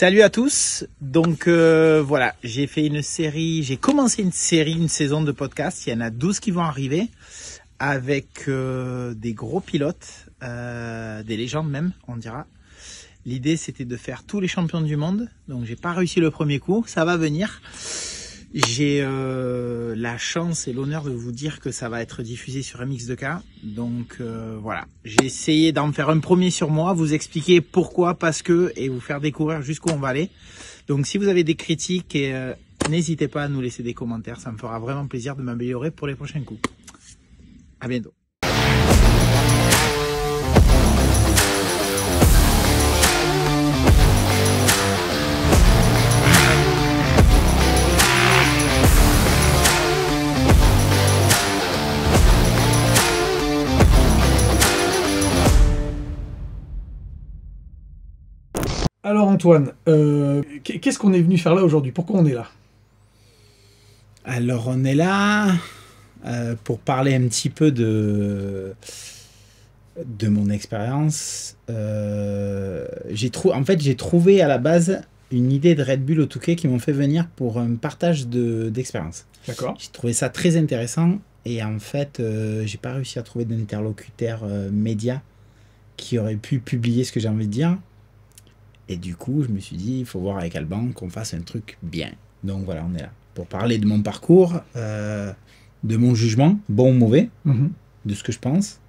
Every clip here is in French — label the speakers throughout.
Speaker 1: Salut à tous. Donc euh, voilà, j'ai fait une série, j'ai commencé une série, une saison de podcast. Il y en a 12 qui vont arriver avec euh, des gros pilotes, euh, des légendes même, on dira. L'idée c'était de faire tous les champions du monde. Donc j'ai pas réussi le premier coup, ça va venir. J'ai euh, la chance et l'honneur de vous dire que ça va être diffusé sur MX2K. Donc euh, voilà, j'ai essayé d'en faire un premier sur moi, vous expliquer pourquoi, parce que, et vous faire découvrir jusqu'où on va aller. Donc si vous avez des critiques, euh, n'hésitez pas à nous laisser des commentaires, ça me fera vraiment plaisir de m'améliorer pour les prochains coups. À bientôt.
Speaker 2: Alors Antoine, euh, qu'est-ce qu'on est venu faire là aujourd'hui? Pourquoi on est là?
Speaker 1: Alors on est là euh, pour parler un petit peu de de mon expérience. Euh, trou- en fait j'ai trouvé à la base une idée de Red Bull au Touquet qui m'ont fait venir pour un partage de- d'expérience.
Speaker 2: D'accord.
Speaker 1: J'ai trouvé ça très intéressant et en fait, j'ai pas réussi à trouver d'interlocuteur média qui aurait pu publier ce que j'ai envie de dire. Et du coup, je me suis dit, il faut voir avec Alban qu'on fasse un truc bien. Donc voilà, on est là pour parler de mon parcours, euh, de mon jugement, bon ou mauvais,
Speaker 2: Mhm.
Speaker 1: de ce que je pense.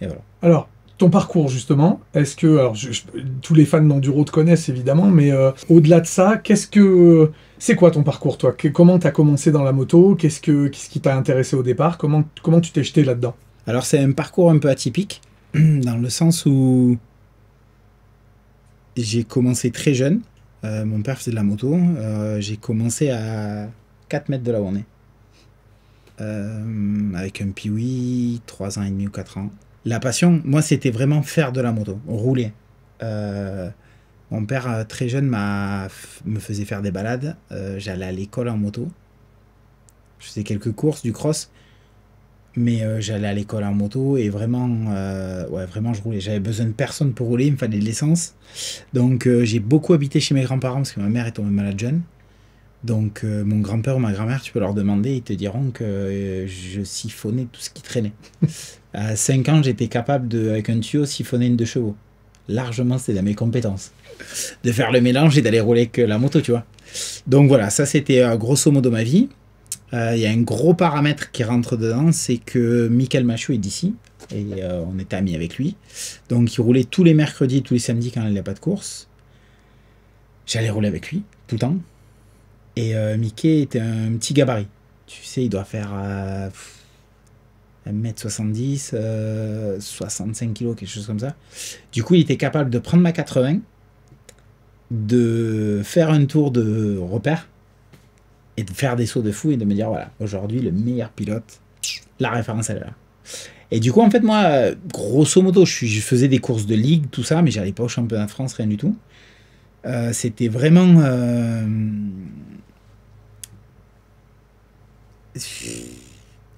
Speaker 1: Et voilà.
Speaker 2: Alors, ton parcours justement, est-ce que... Alors, je- je- tous les fans d'enduro te connaissent évidemment, mais euh, au-delà de ça, qu'est-ce que... C'est quoi ton parcours toi? Que- Comment tu as commencé dans la moto? Qu'est-ce que qu'est-ce qui t'a intéressé au départ? Comment, comment tu t'es jeté là-dedans?
Speaker 1: Alors c'est un parcours un peu atypique, dans le sens où j'ai commencé très jeune. Euh, mon père faisait de la moto. Euh, j'ai commencé à 4 mètres de on est. Euh, avec un Piwi, 3 ans et demi ou 4 ans. La passion, moi, c'était vraiment faire de la moto, rouler. Mon père, très jeune, me faisait faire des balades. J'allais à l'école en moto. Je faisais quelques courses, du cross. Mais euh, j'allais à l'école en moto et vraiment, euh, ouais, vraiment, je roulais. J'avais besoin de personne pour rouler, il me fallait de l'essence. Donc, euh, j'ai beaucoup habité chez mes grands-parents parce que ma mère est tombée malade jeune. Donc, mon grand-père ou ma grand-mère, tu peux leur demander, ils te diront que je siphonnais tout ce qui traînait. à 5 ans, j'étais capable, de, avec un tuyau, siphonner une deux chevaux. Largement, c'était dans mes compétences. De faire le mélange et d'aller rouler avec la moto, tu vois. Donc, voilà, ça, c'était grosso modo ma vie. Euh, Il y a un gros paramètre qui rentre dedans, c'est que Michael Machou est d'ici, et euh, on était amis avec lui. Donc il roulait tous les mercredis, tous les samedis quand il n'y a pas de course. J'allais rouler avec lui, tout le temps. Et euh, Mickey était un petit gabarit. Tu sais, il doit faire euh, pff, 1m70, euh, 65 kg, quelque chose comme ça. Du coup, il était capable de prendre ma 80, de faire un tour de repère, et de faire des sauts de fou et de me dire voilà, aujourd'hui le meilleur pilote, la référence elle est là. Et du coup, en fait, moi, grosso modo, je, faisais des courses de ligue, tout ça, mais j'allais pas au championnat de France, rien du tout. Euh, C'était vraiment. euh,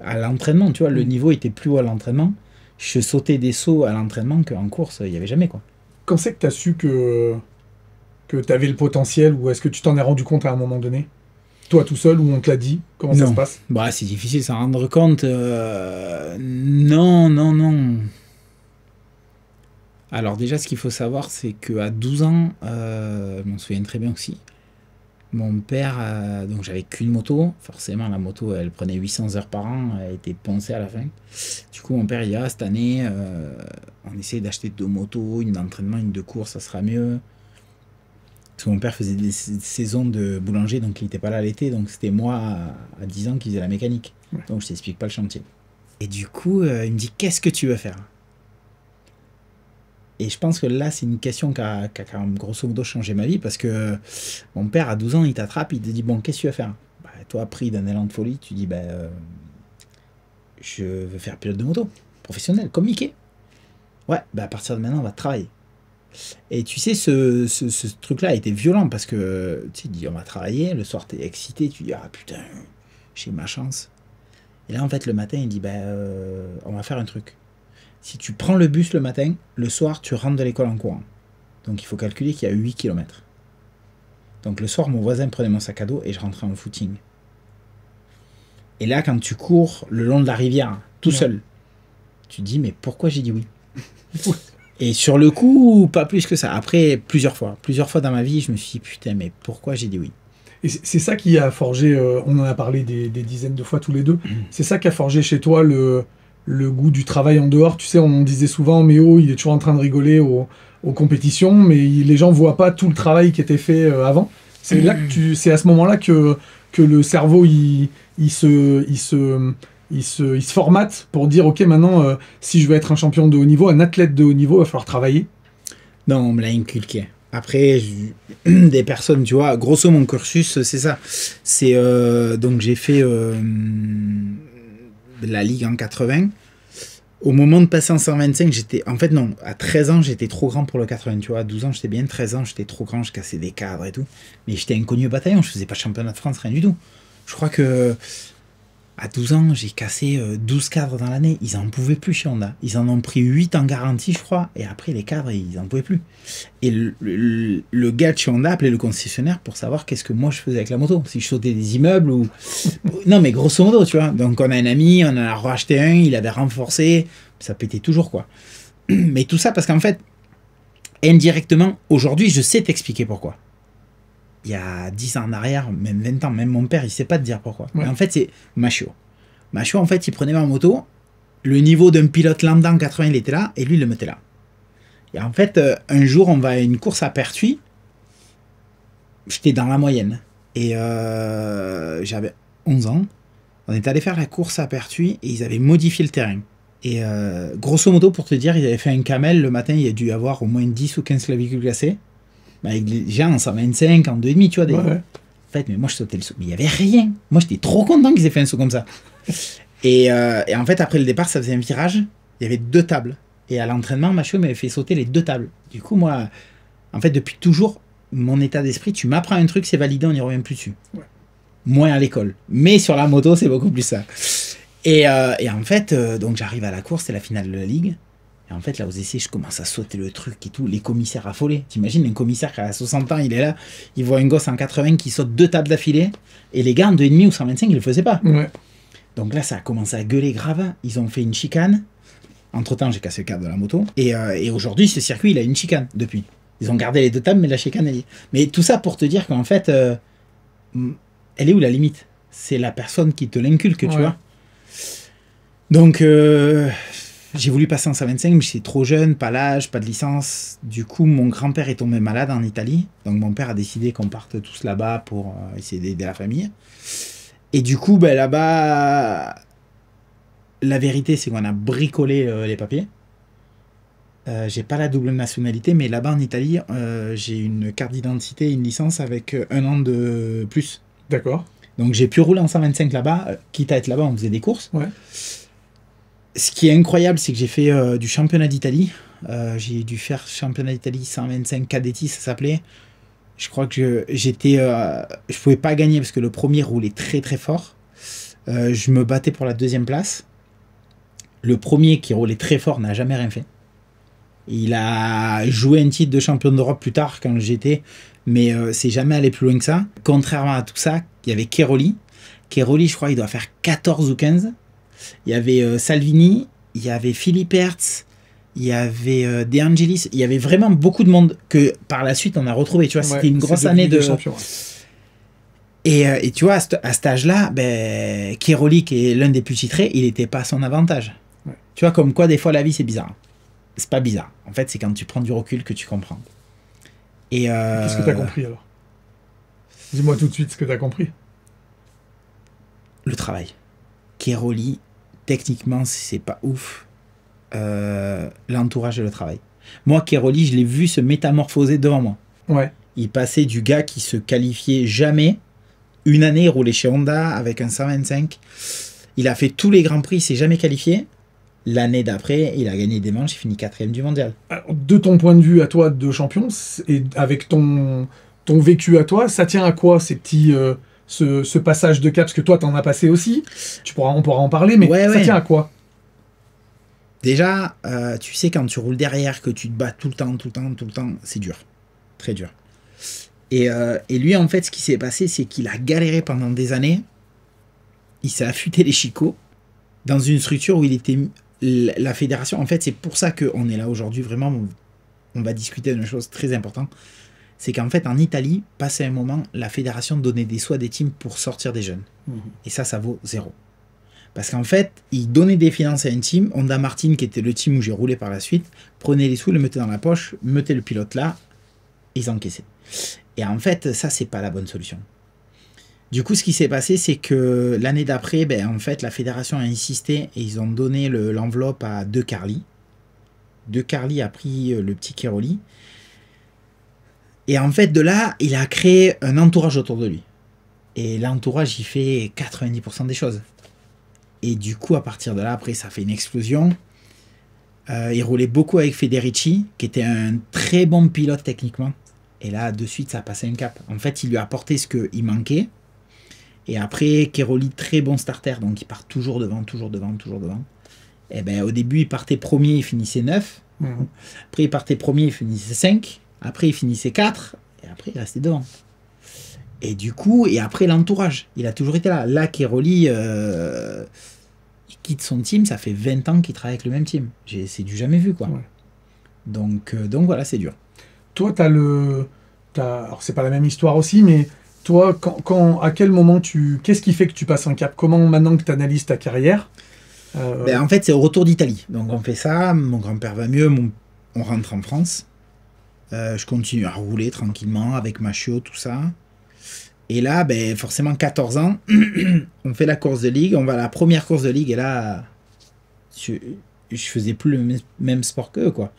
Speaker 1: à l'entraînement, tu vois, le niveau était plus haut à l'entraînement. Je sautais des sauts à l'entraînement qu'en course, il n'y avait jamais quoi.
Speaker 2: Quand c'est que tu as su que, que tu avais le potentiel ou est-ce que tu t'en es rendu compte à un moment donné? Toi tout seul ou on te l'a dit Comment ça se passe
Speaker 1: Bah, c'est difficile de s'en rendre compte. euh, non, non, non. Alors déjà, ce qu'il faut savoir, c'est qu'à 12 ans, euh, je m'en souviens très bien aussi, mon père, euh, donc j'avais qu'une moto, forcément la moto, elle prenait 800 heures par an, elle était poncée à la fin. Du coup, mon père, il dit, ah, cette année, euh, on essaie d'acheter deux motos, une d'entraînement, une de course, ça sera mieux. Parce que mon père faisait des sa- saisons de boulanger, donc il n'était pas là l'été, donc c'était moi à, à 10 ans qui faisais la mécanique.
Speaker 2: Ouais.
Speaker 1: Donc je t'explique pas le chantier. Et du coup, euh, il me dit Qu'est-ce que tu veux faire? Et je pense que là, c'est une question qui a, quand même grosso modo changé ma vie parce que mon père, à 12 ans, il t'attrape, il te dit Bon, qu'est-ce que tu veux faire? Bah, Toi, pris d'un élan de folie, tu dis bah, euh, Je veux faire pilote de moto, professionnel, comme Mickey. Ouais, bah, à partir de maintenant, on va travailler. Et tu sais, ce, ce, ce truc-là a été violent parce que tu te dis, on va travailler, le soir, t'es excité, tu dis, ah putain, j'ai ma chance. Et là, en fait, le matin, il dit, ben, euh, on va faire un truc. Si tu prends le bus le matin, le soir, tu rentres de l'école en courant. Donc, il faut calculer qu'il y a 8 km. Donc le soir, mon voisin prenait mon sac à dos et je rentrais en footing. Et là, quand tu cours le long de la rivière, tout
Speaker 2: Ouais.
Speaker 1: seul, tu te dis, mais pourquoi j'ai dit oui? Et sur le coup, pas plus que ça. Après, plusieurs fois. Plusieurs fois dans ma vie, je me suis dit, putain, mais pourquoi j'ai dit oui?
Speaker 2: Et c'est ça qui a forgé, euh, on en a parlé des, des dizaines de fois tous les deux, c'est ça qui a forgé chez toi le, le goût du travail en dehors. Tu sais, on disait souvent, Méo, il est toujours en train de rigoler aux, aux compétitions, mais il- les gens voient pas tout le travail qui était fait euh, avant. C'est là que tu, c'est à ce moment-là que, que le cerveau, il, il se, il se, il se, il se formate pour dire, ok, maintenant, euh, si je veux être un champion de haut niveau, un athlète de haut niveau, il va falloir travailler.
Speaker 1: Non, on me l'a inculqué. Après, des personnes, tu vois, grosso mon cursus, c'est ça. Euh, donc j'ai fait euh, la ligue en 80. Au moment de passer en 125, j'étais. En fait, non, à 13 ans, j'étais trop grand pour le 80. Tu vois, à 12 ans, j'étais bien. 13 ans, j'étais trop grand, je cassais des cadres et tout. Mais j'étais inconnu au bataillon, je faisais pas championnat de France, rien du tout. Je crois que. À 12 ans, j'ai cassé euh, 12 cadres dans l'année. Ils en pouvaient plus chez Honda. Ils en ont pris 8 en garantie, je crois. Et après, les cadres, ils en pouvaient plus. Et le, le- le gars de chez Honda appelait le concessionnaire pour savoir qu'est-ce que moi je faisais avec la moto. Si je sautais des immeubles ou. non, mais grosso modo, tu vois. Donc, on a un ami, on en a racheté un, il avait renforcé. Ça pétait toujours, quoi. Mais tout ça parce qu'en fait, indirectement, aujourd'hui, je sais t'expliquer pourquoi. Il y a 10 ans en arrière, même 20 ans, même mon père, il sait pas te dire pourquoi.
Speaker 2: Ouais.
Speaker 1: Mais en fait, c'est Machio. Machio, en fait, il prenait ma moto. Le niveau d'un pilote lambda en 80, il était là, et lui, il le mettait là. Et en fait, euh, un jour, on va à une course à Pertuis. J'étais dans la moyenne. Et euh, j'avais 11 ans. On est allé faire la course à Pertuis et ils avaient modifié le terrain. Et euh, grosso modo, pour te dire, ils avaient fait un camel. Le matin, il y a dû y avoir au moins 10 ou 15 clavicules glacées. Mais avec les gens en 125, en 2,5, tu vois. Des...
Speaker 2: Ouais, ouais.
Speaker 1: En fait, mais moi, je sautais le saut. Mais il n'y avait rien. Moi, j'étais trop content qu'ils aient fait un saut comme ça. Et, euh, et en fait, après le départ, ça faisait un virage. Il y avait deux tables. Et à l'entraînement, Macho m'avait fait sauter les deux tables. Du coup, moi, en fait, depuis toujours, mon état d'esprit, tu m'apprends un truc, c'est validé, on n'y revient plus dessus.
Speaker 2: Ouais.
Speaker 1: Moins à l'école. Mais sur la moto, c'est beaucoup plus ça. Et, euh, et en fait, euh, donc j'arrive à la course, c'est la finale de la ligue. Et en fait, là, aux essais, je commence à sauter le truc et tout. Les commissaires affolés. T'imagines, un commissaire qui a 60 ans, il est là, il voit un gosse en 80 qui saute deux tables d'affilée. Et les gars en 2,5 ou 125, ils le faisaient pas.
Speaker 2: Ouais.
Speaker 1: Donc là, ça a commencé à gueuler grave. Ils ont fait une chicane. Entre temps, j'ai cassé le câble de la moto. Et, euh, et aujourd'hui, ce circuit, il a une chicane depuis. Ils ont gardé les deux tables, mais la chicane, elle est. Mais tout ça pour te dire qu'en fait, euh, mm, elle est où la limite? C'est la personne qui te l'inculque, tu vois? Donc, euh, j'ai voulu passer en 125, mais j'étais trop jeune, pas l'âge, pas de licence. Du coup, mon grand-père est tombé malade en Italie. Donc, mon père a décidé qu'on parte tous là-bas pour euh, essayer d'aider la famille. Et du coup, ben, là-bas, la vérité, c'est qu'on a bricolé euh, les papiers. Euh, j'ai pas la double nationalité, mais là-bas en Italie, euh, j'ai une carte d'identité et une licence avec un an de plus.
Speaker 2: D'accord.
Speaker 1: Donc j'ai pu rouler en 125 là-bas, quitte à être là-bas, on faisait des courses.
Speaker 2: Ouais.
Speaker 1: Ce qui est incroyable, c'est que j'ai fait euh, du championnat d'Italie. Euh, j'ai dû faire championnat d'Italie 125 cadetti, ça s'appelait. Je crois que je- j'étais, euh, je pouvais pas gagner parce que le premier roulait très très fort. Euh, je me battais pour la deuxième place. Le premier qui roulait très fort n'a jamais rien fait. Il a joué un titre de champion d'Europe plus tard quand j'étais, mais c'est jamais allé plus loin que ça. Contrairement à tout ça, il y avait Keroli. Keroli, je crois, il doit faire 14 ou 15. Il y avait euh, Salvini, il y avait Philippe Hertz, il y avait euh, De Angelis, il y avait vraiment beaucoup de monde que par la suite on a retrouvé. Tu vois,
Speaker 2: Ouais,
Speaker 1: c'était une grosse année de.
Speaker 2: champions, ouais.
Speaker 1: Et, euh, et tu vois, à, cet- à cet âge-là, ben, qui est l'un des plus titrés, il n'était pas à son avantage.
Speaker 2: Ouais.
Speaker 1: Tu vois, comme quoi, des fois, la vie, c'est bizarre. C'est pas bizarre. En fait, c'est quand tu prends du recul que tu comprends. Et euh,
Speaker 2: Qu'est-ce que tu as compris alors? Dis-moi tout de suite ce que tu as compris.
Speaker 1: Le travail. Keroli, techniquement, c'est pas ouf. Euh, L'entourage et le travail. Moi, Keroli, je l'ai vu se métamorphoser devant moi.
Speaker 2: Ouais.
Speaker 1: Il passait du gars qui se qualifiait jamais. Une année, il roulait chez Honda avec un 125. Il a fait tous les grands prix, il s'est jamais qualifié. L'année d'après, il a gagné des manches, il finit quatrième du mondial.
Speaker 2: Alors, de ton point de vue à toi de champion, et avec ton, ton vécu à toi, ça tient à quoi ces petits, euh, ce, ce passage de cap Parce que toi, t'en as passé aussi. Tu pourras, on pourra en parler, mais
Speaker 1: Ouais,
Speaker 2: ça
Speaker 1: ouais.
Speaker 2: tient à quoi?
Speaker 1: Déjà, euh, tu sais, quand tu roules derrière, que tu te bats tout le temps, tout le temps, tout le temps, c'est dur. Très dur. Et, euh, et lui, en fait, ce qui s'est passé, c'est qu'il a galéré pendant des années. Il s'est affûté les chicots dans une structure où il était. La fédération, en fait, c'est pour ça qu'on est là aujourd'hui. Vraiment, on va discuter d'une chose très importante. C'est qu'en fait, en Italie, passé un moment, la fédération donnait des sous à des teams pour sortir des jeunes.
Speaker 2: Mhm.
Speaker 1: Et ça, ça vaut zéro. Parce qu'en fait, ils donnaient des finances à une team. Honda Martin, qui était le team où j'ai roulé par la suite, prenait les sous, le mettait dans la poche, mettait le pilote là, ils encaissaient. Et en fait, ça, c'est pas la bonne solution. Du coup, ce qui s'est passé, c'est que l'année d'après, ben, en fait, la fédération a insisté et ils ont donné le- l'enveloppe à De Carli. De Carli a pris euh, le petit Keroli. Et en fait, de là, il a créé un entourage autour de lui. Et l'entourage, il fait 90% des choses. Et du coup, à partir de là, après, ça fait une explosion. Euh, il roulait beaucoup avec Federici, qui était un très bon pilote techniquement. Et là, de suite, ça a passé un cap. En fait, il lui a apporté ce qu'il manquait. Et après, Keroli, très bon starter, donc il part toujours devant, toujours devant, toujours devant. Et ben, au début, il partait premier, il finissait 9.
Speaker 2: Mhm.
Speaker 1: Après, il partait premier, il finissait 5. Après, il finissait 4. Et après, il restait devant. Et du coup, et après, l'entourage. Il a toujours été là. Là, Keroli, euh, il quitte son team. Ça fait 20 ans qu'il travaille avec le même team. C'est du jamais vu, quoi.
Speaker 2: Ouais.
Speaker 1: Donc, euh, donc voilà, c'est dur.
Speaker 2: Toi, t'as le. Alors, c'est pas la même histoire aussi, mais toi, quand, quand- à quel moment tu. Qu'est-ce qui fait que tu passes un cap? Comment, maintenant que tu analyses ta carrière euh,
Speaker 1: Ben, en fait, c'est au retour d'Italie. Donc, on fait ça. Mon grand-père va mieux. mon- On rentre en France. Euh, je continue à rouler tranquillement avec ma chio, tout ça. Et là, ben, forcément, 14 ans, on fait la course de ligue. On va à la première course de ligue. Et là, je, je faisais plus le même- sport qu'eux, quoi.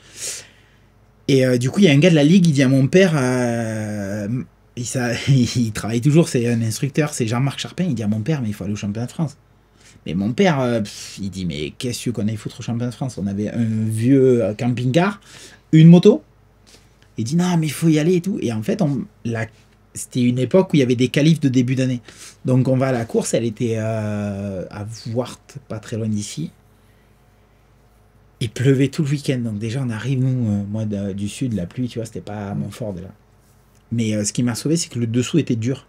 Speaker 1: Et euh, du coup, il y a un gars de la ligue, il dit à mon père, euh, il, ça- il travaille toujours, c'est un instructeur, c'est Jean-Marc Charpin, il dit à mon père, mais il faut aller au championnat de France. Mais mon père, il dit, mais qu'est-ce qu'on aille foutre au championnat de France? On avait un vieux camping-car, une moto. Il dit, non, mais il faut y aller et tout. Et en fait, on, la, c'était une époque où il y avait des qualifs de début d'année. Donc on va à la course, elle était euh, à Voart, pas très loin d'ici. Il pleuvait tout le week-end, donc déjà on arrive, nous, euh, moi de- du sud, la pluie, tu vois, c'était pas mon fort déjà. Mais euh, ce qui m'a sauvé, c'est que le dessous était dur.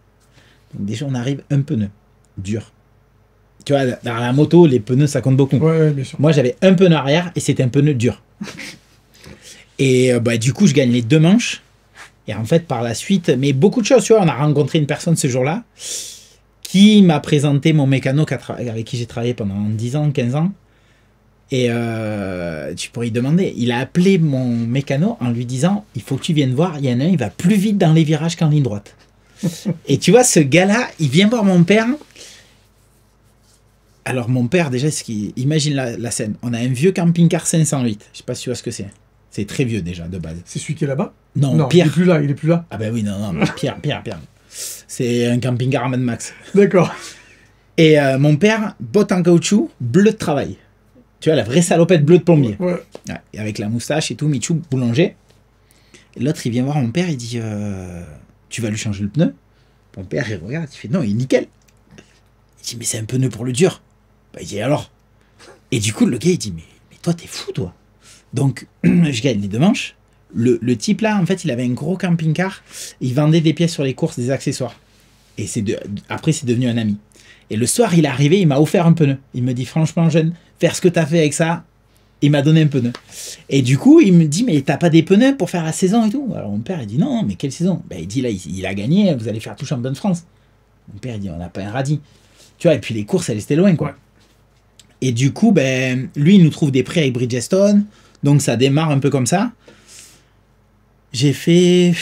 Speaker 1: Donc déjà on arrive un pneu, dur. Tu vois, dans la moto, les pneus ça compte beaucoup.
Speaker 2: Ouais, ouais, bien sûr.
Speaker 1: Moi j'avais un pneu arrière et c'était un pneu dur. Et euh, bah, du coup, je gagne les deux manches. Et en fait, par la suite, mais beaucoup de choses, tu vois, on a rencontré une personne ce jour-là qui m'a présenté mon mécano avec qui j'ai travaillé pendant 10 ans, 15 ans. Et euh, tu pourrais lui demander, il a appelé mon mécano en lui disant, il faut que tu viennes voir, il y en a un, il va plus vite dans les virages qu'en ligne droite. Et tu vois, ce gars-là, il vient voir mon père. Alors mon père, déjà, ce qui... imagine la, la scène. On a un vieux camping-car 508. Je sais pas si tu vois ce que c'est. C'est très vieux déjà, de base.
Speaker 2: C'est celui qui est là-bas?
Speaker 1: Non,
Speaker 2: Non, il
Speaker 1: pire.
Speaker 2: est plus là, il est plus là.
Speaker 1: Ah ben oui, non, non, mais pire, pire, pire. C'est un camping-car Mad Max.
Speaker 2: D'accord.
Speaker 1: Et euh, mon père, botte en caoutchouc, bleu de travail. Tu vois, la vraie salopette bleue de plombier.
Speaker 2: Ouais.
Speaker 1: Ouais, et avec la moustache et tout, Michou, boulanger. L'autre, il vient voir mon père, il dit euh, Tu vas lui changer le pneu? Mon père, il regarde, il fait Non, il est nickel. Il dit Mais c'est un pneu pour le dur. Bah, il dit Alors? Et du coup, le gars, il dit Mais, mais toi, t'es fou, toi. Donc, je gagne les deux manches. Le, le type là, en fait, il avait un gros camping-car. Il vendait des pièces sur les courses, des accessoires. Et c'est de, après, c'est devenu un ami. Et le soir, il est arrivé, il m'a offert un pneu. Il me dit Franchement, jeune, faire ce que t'as fait avec ça, il m'a donné un pneu. Et du coup, il me dit, mais t'as pas des pneus pour faire la saison et tout? Alors mon père, il dit, non, mais quelle saison? Ben, Il dit, là, il, il a gagné, vous allez faire tout champion de France. Mon père, il dit, on n'a pas un radis. Tu vois, et puis les courses, elles étaient loin, quoi.
Speaker 2: Ouais.
Speaker 1: Et du coup, ben, lui, il nous trouve des prêts avec Bridgestone. Donc ça démarre un peu comme ça. J'ai fait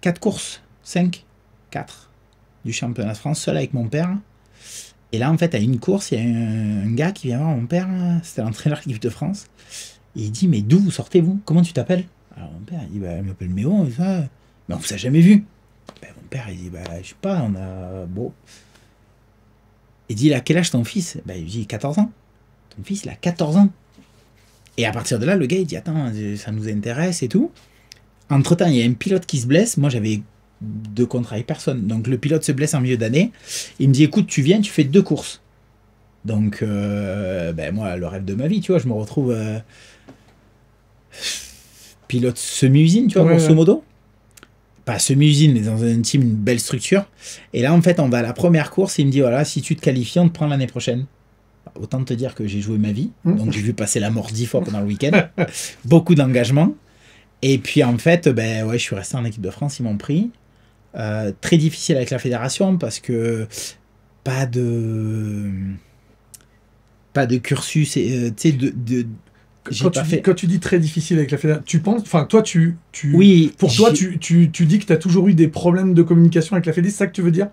Speaker 1: 4 courses, 5, 4 du championnat de France, seul avec mon père. Et là, en fait, à une course, il y a un, gars qui vient voir mon père, c'était l'entraîneur de de France. Et il dit, mais d'où vous sortez-vous Comment tu t'appelles? Alors mon père, il dit, bah, je m'appelle Méo, ça. Mais on vous a jamais vu. Ben, mon père, il dit, bah, je sais pas, on a... Bon. Il dit, a quel âge ton fils? Ben, Il dit, 14 ans. Ton fils, il a 14 ans. Et à partir de là, le gars, il dit, attends, ça nous intéresse et tout. Entre-temps, il y a un pilote qui se blesse. Moi, j'avais deux contrats avec personne. Donc, le pilote se blesse en milieu d'année. Il me dit, écoute, tu viens, tu fais deux courses. Donc, euh, ben, moi, le rêve de ma vie, tu vois, je me retrouve euh, pilote semi-usine, tu vois,
Speaker 2: Ouais,
Speaker 1: grosso
Speaker 2: ouais.
Speaker 1: modo. pas semi-usine, mais dans un team, une belle structure. Et là, en fait, on va à la première course et il me dit voilà, si tu te qualifies, on te prend l'année prochaine. Autant te dire que j'ai joué ma vie.
Speaker 2: Mmh.
Speaker 1: Donc, j'ai vu passer la mort dix fois pendant le week-end. Beaucoup d'engagement. Et puis, en fait, ben, ouais, je suis resté en équipe de France, ils m'ont pris. Euh, très difficile avec la fédération parce que pas de pas de cursus et euh, tu sais de, de
Speaker 2: Quand
Speaker 1: pas
Speaker 2: tu,
Speaker 1: fait
Speaker 2: dis, quand tu dis très difficile avec la fédération, tu penses, enfin toi tu, tu
Speaker 1: oui
Speaker 2: pour toi tu, tu, tu dis que tu as toujours eu des problèmes de communication avec la fédération, c'est ça que tu veux dire?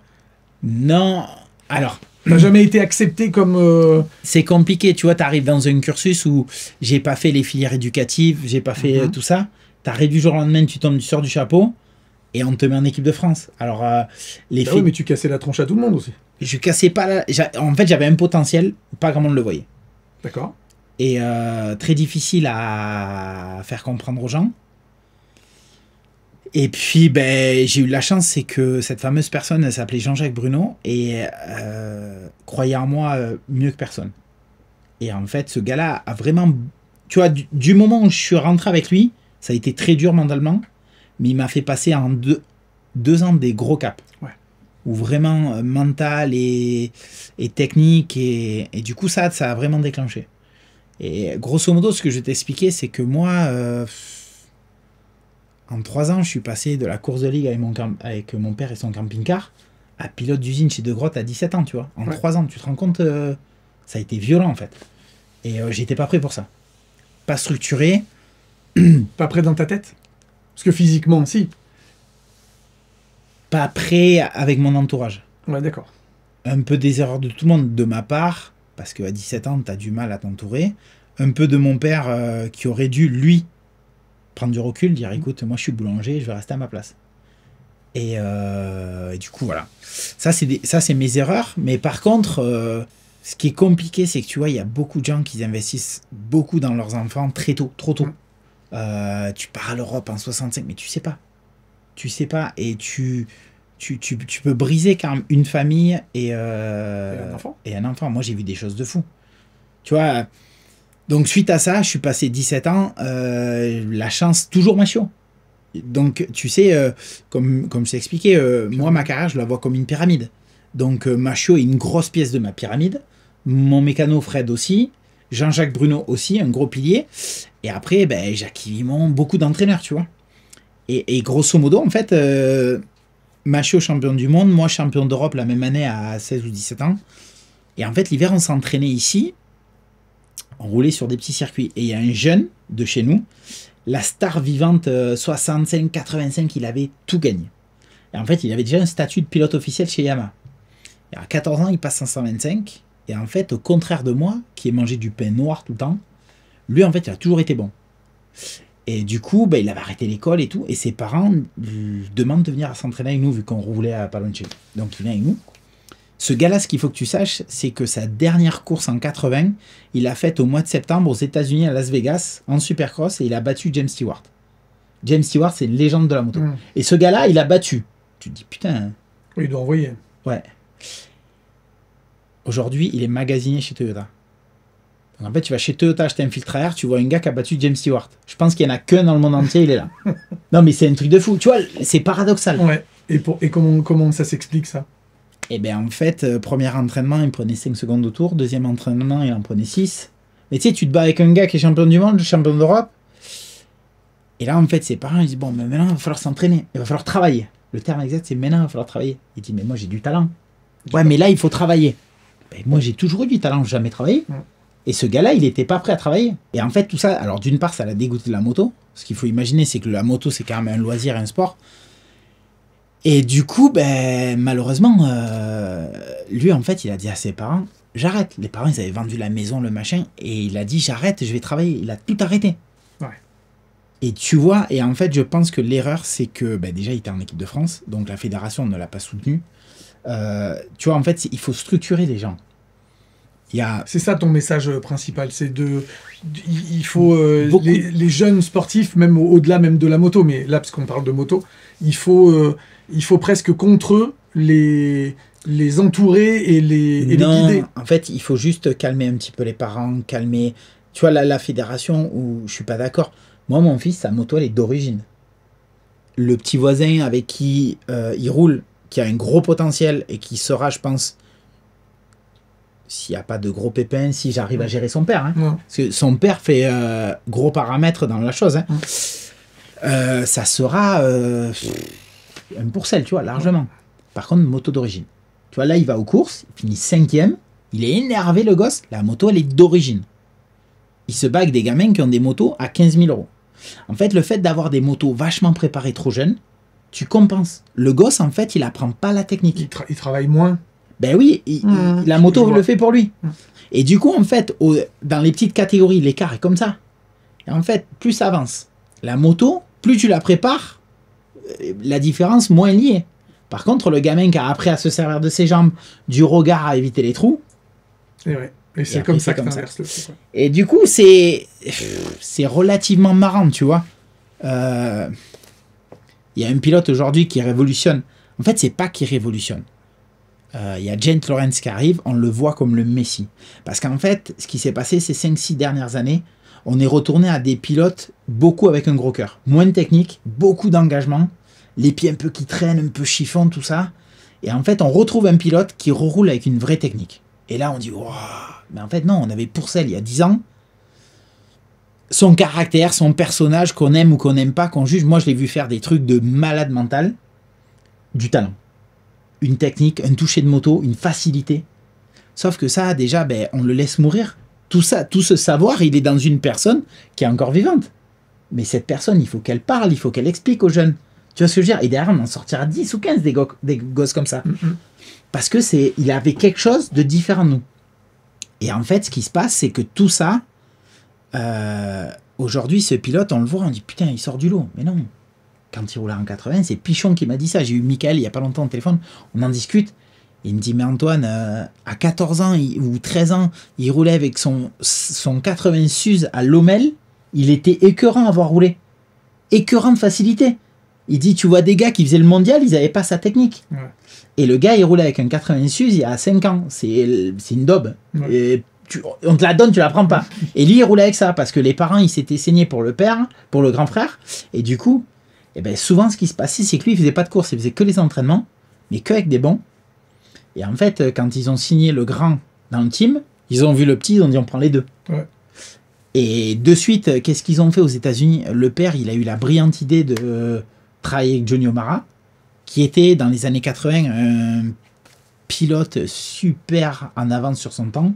Speaker 1: Non alors
Speaker 2: T'as jamais été accepté comme euh,
Speaker 1: c'est compliqué tu vois t'arrives dans un cursus où j'ai pas fait les filières éducatives j'ai pas fait
Speaker 2: Mhm.
Speaker 1: tout ça t'arrives du jour au lendemain tu tombes tu sors du chapeau et on te met en équipe de France alors euh, les
Speaker 2: bah
Speaker 1: filles
Speaker 2: oui, mais tu cassais la tronche à tout le monde aussi.
Speaker 1: je cassais pas la... en fait j'avais un potentiel pas grand monde le voyait
Speaker 2: D'accord.
Speaker 1: et euh, très difficile à faire comprendre aux gens. Et puis, ben, j'ai eu la chance, c'est que cette fameuse personne, elle s'appelait Jean-Jacques Bruno, et euh, croyait en moi euh, mieux que personne. Et en fait, ce gars-là a vraiment... Tu vois, du, du moment où je suis rentré avec lui, ça a été très dur mentalement, mais il m'a fait passer en deux, deux ans des gros caps.
Speaker 2: Ouais.
Speaker 1: Où vraiment euh, mental et, et technique, et, et du coup, ça, ça a vraiment déclenché. Et grosso modo, ce que je vais t'expliquer, c'est que moi, euh, en trois ans, je suis passé de la course de ligue avec mon, camp- avec mon père et son camping-car à pilote d'usine chez De Grotte à 17 ans, tu vois. En
Speaker 2: Ouais.
Speaker 1: trois ans, tu te rends compte, euh, ça a été violent en fait. Et euh, j'étais pas prêt pour ça. Pas structuré.
Speaker 2: Pas prêt dans ta tête? Parce que physiquement, si.
Speaker 1: pas prêt avec mon entourage.
Speaker 2: Ouais, d'accord.
Speaker 1: Un peu des erreurs de tout le monde de ma part, parce qu'à 17 ans, tu as du mal à t'entourer. Un peu de mon père euh, qui aurait dû, lui, prendre du recul, dire écoute, moi je suis boulanger, je vais rester à ma place. Et, euh, et du coup, voilà. Ça, c'est mes erreurs. Mais par contre, euh, ce qui est compliqué, c'est que tu vois, il y a beaucoup de gens qui investissent beaucoup dans leurs enfants très tôt, trop tôt.
Speaker 2: Mm.
Speaker 1: Euh, tu pars à l'Europe en 65, mais tu sais pas. Tu sais pas. Et tu, tu, tu, tu peux briser quand même une famille et,
Speaker 2: Et un enfant.
Speaker 1: et un enfant. Moi, j'ai vu des choses de fou. Tu vois, donc suite à ça, je suis passé 17 ans, euh, la chance, toujours macho. Donc, tu sais, euh, comme, comme je t'ai expliqué, euh, moi, ma carrière, je la vois comme une pyramide. Donc, Macho est une grosse pièce de ma pyramide. Mon mécano Fred aussi. Jean-Jacques Bruno aussi, un gros pilier. Et après, ben, Jacques Vimon, beaucoup d'entraîneurs, tu vois. Et, et grosso modo, en fait, Macho champion du monde, moi champion d'Europe la même année à 16 ou 17 ans. Et en fait, l'hiver, on s'entraînait ici. On roulait sur des petits circuits. Et il y a un jeune de chez nous, la star vivante euh, 65-85, il avait tout gagné. Et en fait, il avait déjà un statut de pilote officiel chez Yamaha. Et à 14 ans, il passe en 125. Et en fait, au contraire de moi, qui ai mangé du pain noir tout le temps, lui, en fait, il a toujours été bon. Et du coup, ben, il avait arrêté l'école et tout. Et ses parents lui demandent de venir s'entraîner avec nous, vu qu'on roulait à pas. Donc, il vient avec nous. Ce gars-là, ce qu'il faut que tu saches, c'est que sa dernière course en 80, il l'a faite au mois de septembre aux États-Unis, à Las Vegas, en supercross, et il a battu James Stewart. James Stewart, c'est une légende de la moto.
Speaker 2: Mmh.
Speaker 1: Et ce gars-là, il a battu. Tu te dis, putain,
Speaker 2: Oui, il doit envoyer.
Speaker 1: ouais. Aujourd'hui, il est magasinier chez Toyota. Donc, en fait, tu vas chez Toyota acheter un filtre à air, tu vois un gars qui a battu James Stewart. Je pense qu'il n'y en a qu'un dans le monde entier, il est là. non, mais c'est un truc de fou. Tu vois, c'est paradoxal.
Speaker 2: Ouais. Et, pour, et comment, comment ça s'explique ça?
Speaker 1: Et bien, en fait, euh, premier entraînement, il prenait 5 secondes au tour. Deuxième entraînement, il en prenait 6. Mais tu sais, tu te bats avec un gars qui est champion du monde, champion d'Europe. Et là, en fait, ses parents, ils disent Bon, mais maintenant, il va falloir s'entraîner. Il va falloir travailler. Le terme exact, c'est maintenant, il va falloir travailler. Il dit Mais moi, j'ai du talent. Ouais, mais là, il faut travailler. Ben, moi, j'ai toujours eu du talent, j'ai jamais travaillé. Et ce gars-là, il n'était pas prêt à travailler. Et en fait, tout ça, alors d'une part, ça l'a dégoûté de la moto. Ce qu'il faut imaginer, c'est que la moto, c'est quand même un loisir, un sport. Et du coup, ben, malheureusement, euh, lui, en fait, il a dit à ses parents J'arrête. Les parents, ils avaient vendu la maison, le machin. Et il a dit J'arrête, je vais travailler. Il a tout arrêté.
Speaker 2: Ouais.
Speaker 1: Et tu vois, et en fait, je pense que l'erreur, c'est que ben, déjà, il était en équipe de France. Donc la fédération ne l'a pas soutenu. Euh, tu vois, en fait, il faut structurer les gens. A.
Speaker 2: C'est ça ton message principal, c'est de, il faut euh, les, les jeunes sportifs, même au- au-delà même de la moto, mais là parce qu'on parle de moto, il faut, euh, il faut presque contre eux les, les entourer et les, et les guider.
Speaker 1: en fait, il faut juste calmer un petit peu les parents, calmer. Tu vois, la, la fédération où je suis pas d'accord. Moi, mon fils, sa moto, elle est d'origine. le petit voisin avec qui euh, il roule, qui a un gros potentiel et qui sera, je pense, s'il n'y a pas de gros pépins, si j'arrive à gérer son père. hein.
Speaker 2: Ouais.
Speaker 1: Parce que son père fait euh, gros paramètres dans la chose. hein. Euh, ça sera euh, un pourcel, tu vois, largement. Par contre, moto d'origine. Tu vois, là, il va aux courses, il finit cinquième, il est énervé, le gosse. La moto, elle est d'origine. Il se bat avec des gamins qui ont des motos à 15 000 euros. En fait, le fait d'avoir des motos vachement préparées trop jeunes, tu compenses. Le gosse, en fait, il apprend pas la technique.
Speaker 2: Il, tra- il travaille moins.
Speaker 1: Ben oui, il-
Speaker 2: Mmh,
Speaker 1: il- la moto le fait pour lui.
Speaker 2: Mmh.
Speaker 1: Et du coup, en fait, au- dans les petites catégories, l'écart est comme ça. Et en fait, plus ça avance, la moto, plus tu la prépares, la différence moins liée. Par contre, le gamin qui a appris à se servir de ses jambes, du regard à éviter les trous,
Speaker 2: Et, ouais. Et c'est comme ça que
Speaker 1: comme ça.
Speaker 2: t'inverses le truc. ouais.
Speaker 1: et du coup, c'est c'est relativement marrant, tu vois. Euh, Il y a un pilote aujourd'hui qui révolutionne. En fait, c'est pas qu'il révolutionne. Euh, Il y a Jane Lawrence qui arrive, on le voit comme le Messi. Parce qu'en fait, ce qui s'est passé ces 5-6 dernières années, on est retourné à des pilotes beaucoup avec un gros cœur. Moins de technique, beaucoup d'engagement, les pieds un peu qui traînent, un peu chiffon, tout ça. Et en fait, on retrouve un pilote qui reroule avec une vraie technique. Et là, on dit, Mais en fait, non, on avait Pourcel il y a 10 ans. Son caractère, son personnage, qu'on aime ou qu'on n'aime pas, qu'on juge. Moi, je l'ai vu faire des trucs de malade mental. Du talent. Une technique, un toucher de moto, une facilité. Sauf que ça, déjà, ben, on le laisse mourir. Tout ça, tout ce savoir, il est dans une personne qui est encore vivante. Mais cette personne, il faut qu'elle parle, il faut qu'elle explique aux jeunes. Tu vois ce que je veux dire? Et derrière, on en sortira 10 ou 15 des, go- des gosses comme ça.
Speaker 2: Mhm.
Speaker 1: Parce que c'est, il avait quelque chose de différent de nous. Et en fait, ce qui se passe, c'est que tout ça, euh, aujourd'hui, ce pilote, on le voit, on dit putain, il sort du lot. Mais non. Quand il roulait en 80, c'est Pichon qui m'a dit ça. J'ai eu Michael il y a pas longtemps au téléphone, on en discute. Il me dit, mais Antoine, euh, à 14 ans il- ou 13 ans, il roulait avec son, son 80 Suze à Lommel. Il était écœurant à avoir roulé. Écœurant de facilité. Il dit, tu vois des gars qui faisaient le mondial, ils n'avaient pas sa technique.
Speaker 2: Ouais.
Speaker 1: Et le gars, il roulait avec un 80 Suze il y a 5 ans. C'est c'est une daube.
Speaker 2: Ouais.
Speaker 1: Et tu- on te la donne, tu la prends pas. Et lui, il roulait avec ça parce que les parents, ils s'étaient saignés pour le père, pour le grand frère. Et du coup, eh ben, souvent, ce qui se passait, c'est que lui, il faisait pas de course, il faisait que les entraînements, mais que avec des bons. Et en fait, quand ils ont signé le grand dans le team, ils ont vu le petit, ils ont dit on prend les deux.
Speaker 2: Ouais.
Speaker 1: Et de suite, qu'est-ce qu'ils ont fait aux États-Unis? Le père, il a eu la brillante idée de euh, travailler avec Johnny O'Mara, qui était dans les années 80 un pilote super en avance sur son temps.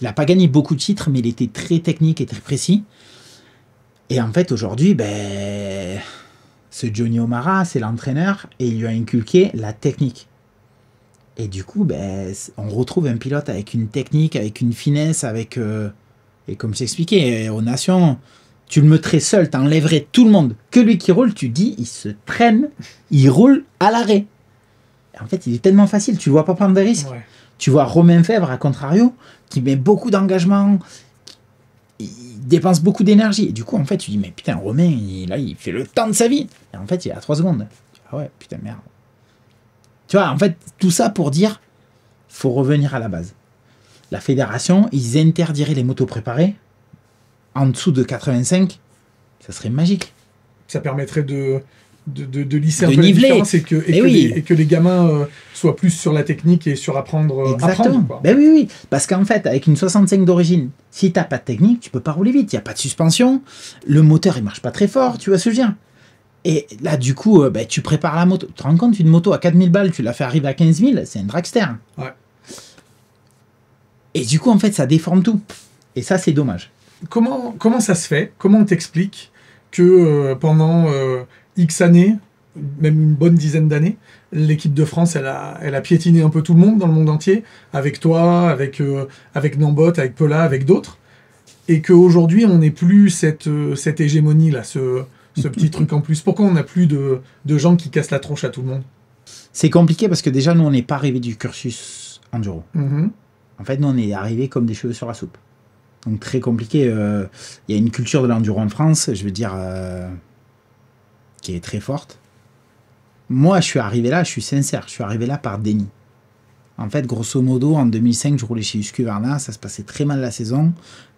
Speaker 1: Il n'a pas gagné beaucoup de titres, mais il était très technique et très précis. Et en fait, aujourd'hui, ben, ce Johnny O'Mara, c'est l'entraîneur et il lui a inculqué la technique. Et du coup, ben, on retrouve un pilote avec une technique, avec une finesse, avec. euh, et comme je t'expliquais, aux nations, tu le mettrais seul, t'enlèverais tout le monde. Que lui qui roule, tu dis, il se traîne, il roule à l'arrêt. En fait, il est tellement facile, tu le vois pas prendre des risques.
Speaker 2: Ouais.
Speaker 1: Tu vois Romain Fèvre, à contrario, qui met beaucoup d'engagement, il dépense beaucoup d'énergie. Et du coup, en fait, tu dis, mais putain, Romain, il, là, il fait le temps de sa vie. Et en fait, il est à 3 secondes. Ah ouais, putain, merde. Tu vois, en fait, tout ça pour dire, faut revenir à la base. La fédération, ils interdiraient les motos préparées en dessous de 85. Ça serait magique.
Speaker 2: Ça permettrait de, de, de, de lisser
Speaker 1: De
Speaker 2: un peu
Speaker 1: niveler.
Speaker 2: différence et que, et
Speaker 1: Eh
Speaker 2: que,
Speaker 1: oui.
Speaker 2: les, et que les gamins euh, soient plus sur la technique et sur apprendre. euh,
Speaker 1: Exactement.
Speaker 2: apprendre, quoi.
Speaker 1: ben oui, oui. Parce qu'en fait, avec une 65 d'origine, si t'as pas de technique, tu peux pas rouler vite. Il n'y a pas de suspension. Le moteur, il marche pas très fort. Tu vois ce que je veux dire? Et là, du coup, euh, ben, tu prépares la moto. Tu te rends compte, une moto à 4000 balles, tu la fais arriver à 15 000, c'est un dragster.
Speaker 2: Ouais.
Speaker 1: Et du coup, en fait, ça déforme tout. Et ça, c'est dommage.
Speaker 2: Comment, comment ça se fait? Comment on t'explique que euh, pendant euh, X années, même une bonne dizaine d'années, l'équipe de France, elle a, elle a piétiné un peu tout le monde dans le monde entier, avec toi, avec, euh, avec Nambot, avec Pela, avec d'autres, et qu'aujourd'hui, on n'est plus cette, cette hégémonie-là, ce, ce petit truc en plus. Pourquoi on n'a plus de, de gens qui cassent la tronche à tout le monde?
Speaker 1: C'est compliqué parce que déjà, nous, on n'est pas arrivé du cursus enduro.
Speaker 2: Mhm.
Speaker 1: En fait, nous, on est arrivé comme des cheveux sur la soupe. Donc, très compliqué. euh, Il y a une culture de l'enduro en France, je veux dire, euh, qui est très forte. Moi, je suis arrivé là, je suis sincère, je suis arrivé là par déni. En fait, grosso modo, en 2005, je roulais chez Husqvarna, ça se passait très mal la saison.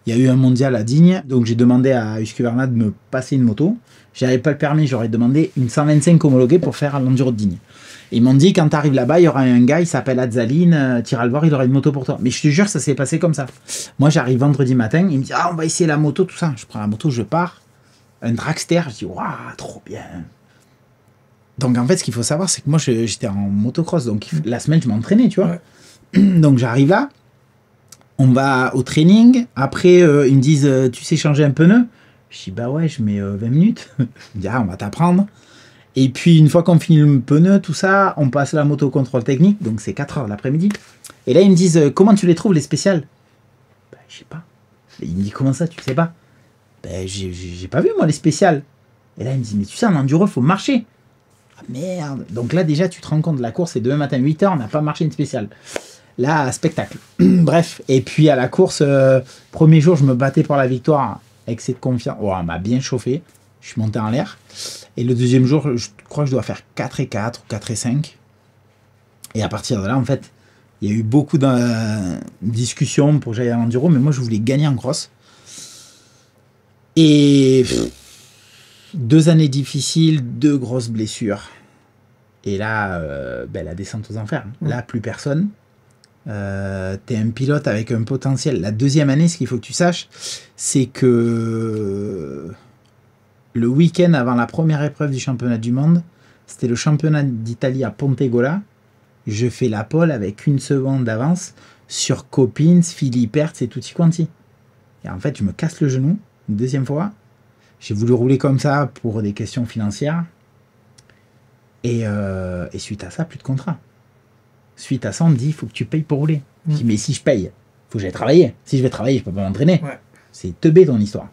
Speaker 1: Il y a eu un mondial à Digne, donc j'ai demandé à Husqvarna de me passer une moto. J'avais pas le permis, j'aurais demandé une 125 homologuée pour faire l'enduro de Digne. Et ils m'ont dit, quand tu arrives là-bas, il y aura un gars, il s'appelle Adzaline, euh, t'iras le voir, il aura une moto pour toi. Mais je te jure, ça s'est passé comme ça. Moi, j'arrive vendredi matin, il me dit, ah, on va essayer la moto, tout ça. Je prends la moto, je pars. Un dragster, je dis, waouh, trop bien. Donc, en fait, ce qu'il faut savoir, c'est que moi, j'étais en motocross. Donc, la semaine, je m'entraînais, tu vois. Donc, j'arrive là. On va au training. Après, euh, ils me disent, euh, tu sais changer un pneu? Je dis, bah ouais, je mets euh, 20 minutes. Ils me ah, on va t'apprendre. Et puis, une fois qu'on finit le pneu, tout ça, on passe la moto contrôle technique. Donc, c'est 4 heures l'après-midi. Et là, ils me disent, euh, comment tu les trouves, les spéciales? Bah, je sais pas. Et il me dit, comment ça, tu sais pas? Ben, j'ai- pas vu, moi, les spéciales. Et là, il me dit, mais tu sais, en enduro, il faut marcher. Ah merde. Donc là, déjà, tu te rends compte, la course, c'est demain matin 8h, on n'a pas marché une spéciale. Là, spectacle. Bref. Et puis, à la course, euh, premier jour, je me battais pour la victoire avec cette confiance. Oh, on m'a bien chauffé. Je suis monté en l'air. Et le deuxième jour, je crois que je dois faire 4 et 4 ou 4 et 5. Et à partir de là, en fait, il y a eu beaucoup de euh, discussions pour que j'aille à l'enduro, mais moi, je voulais gagner en cross. Et pff, deux années difficiles, deux grosses blessures. Et là, euh, ben, la descente aux enfers. Là, plus personne. Euh, T'es un pilote avec un potentiel. La deuxième année, ce qu'il faut que tu saches, c'est que le week-end avant la première épreuve du championnat du monde, c'était le championnat d'Italie à Pontegola. Je fais la pole avec une seconde d'avance sur Copins, Philippe Hertz et Tutti Quanti. Et en fait, je me casse le genou une deuxième fois. J'ai voulu rouler comme ça pour des questions financières. Et, euh, et suite à ça, plus de contrat. Suite à ça, on me dit, il faut que tu payes pour rouler. Je dis, mais si je paye, faut que j'aille travailler. Si je vais travailler, je peux pas m'entraîner.
Speaker 2: Ouais.
Speaker 1: C'est teubé ton histoire.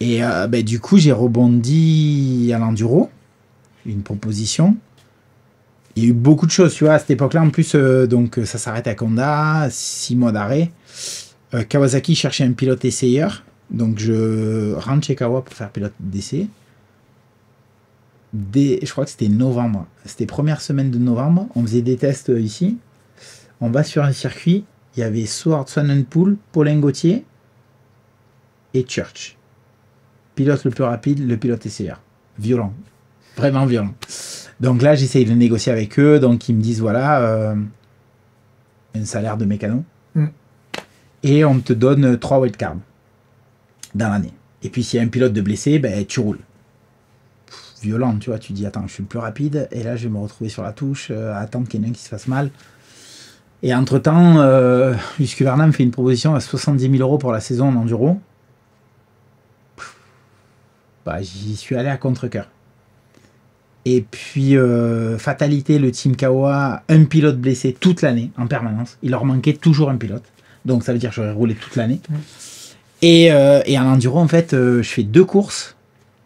Speaker 1: Et euh, ben, du coup, j'ai rebondi à l'enduro. Une proposition. Il y a eu beaucoup de choses, tu vois, à cette époque-là. En plus, euh, donc, ça s'arrête à Conda, six mois d'arrêt. Euh, Kawasaki cherchait un pilote essayeur. Donc, je rentre chez Kawa pour faire pilote d'essai. Dès, je crois que c'était novembre. C'était première semaine de novembre. On faisait des tests euh, ici. On va sur un circuit. Il y avait Sword Sonnenpool, Paulin Gauthier et Church. Pilote le plus rapide, le pilote essayeur. Violent. Vraiment violent. Donc là, j'essaye de négocier avec eux. Donc ils me disent voilà, euh, un salaire de mécano.
Speaker 2: Mm.
Speaker 1: Et on te donne trois wildcards dans l'année. Et puis s'il y a un pilote de blessé, ben, tu roules. Pff, Violent, tu vois. Tu dis attends, je suis le plus rapide. Et là, je vais me retrouver sur la touche, euh, à attendre qu'il y en ait un qui se fasse mal. Et entre-temps, euh, me fait une proposition à 70 000 euros pour la saison en enduro. Pff, Bah, j'y suis allé à contre-coeur. Et puis, euh, fatalité, le team Kawa, un pilote blessé toute l'année, en permanence. Il leur manquait toujours un pilote. Donc, ça veut dire que j'aurais roulé toute l'année. Et, euh, et en enduro, en fait, euh, je fais deux courses.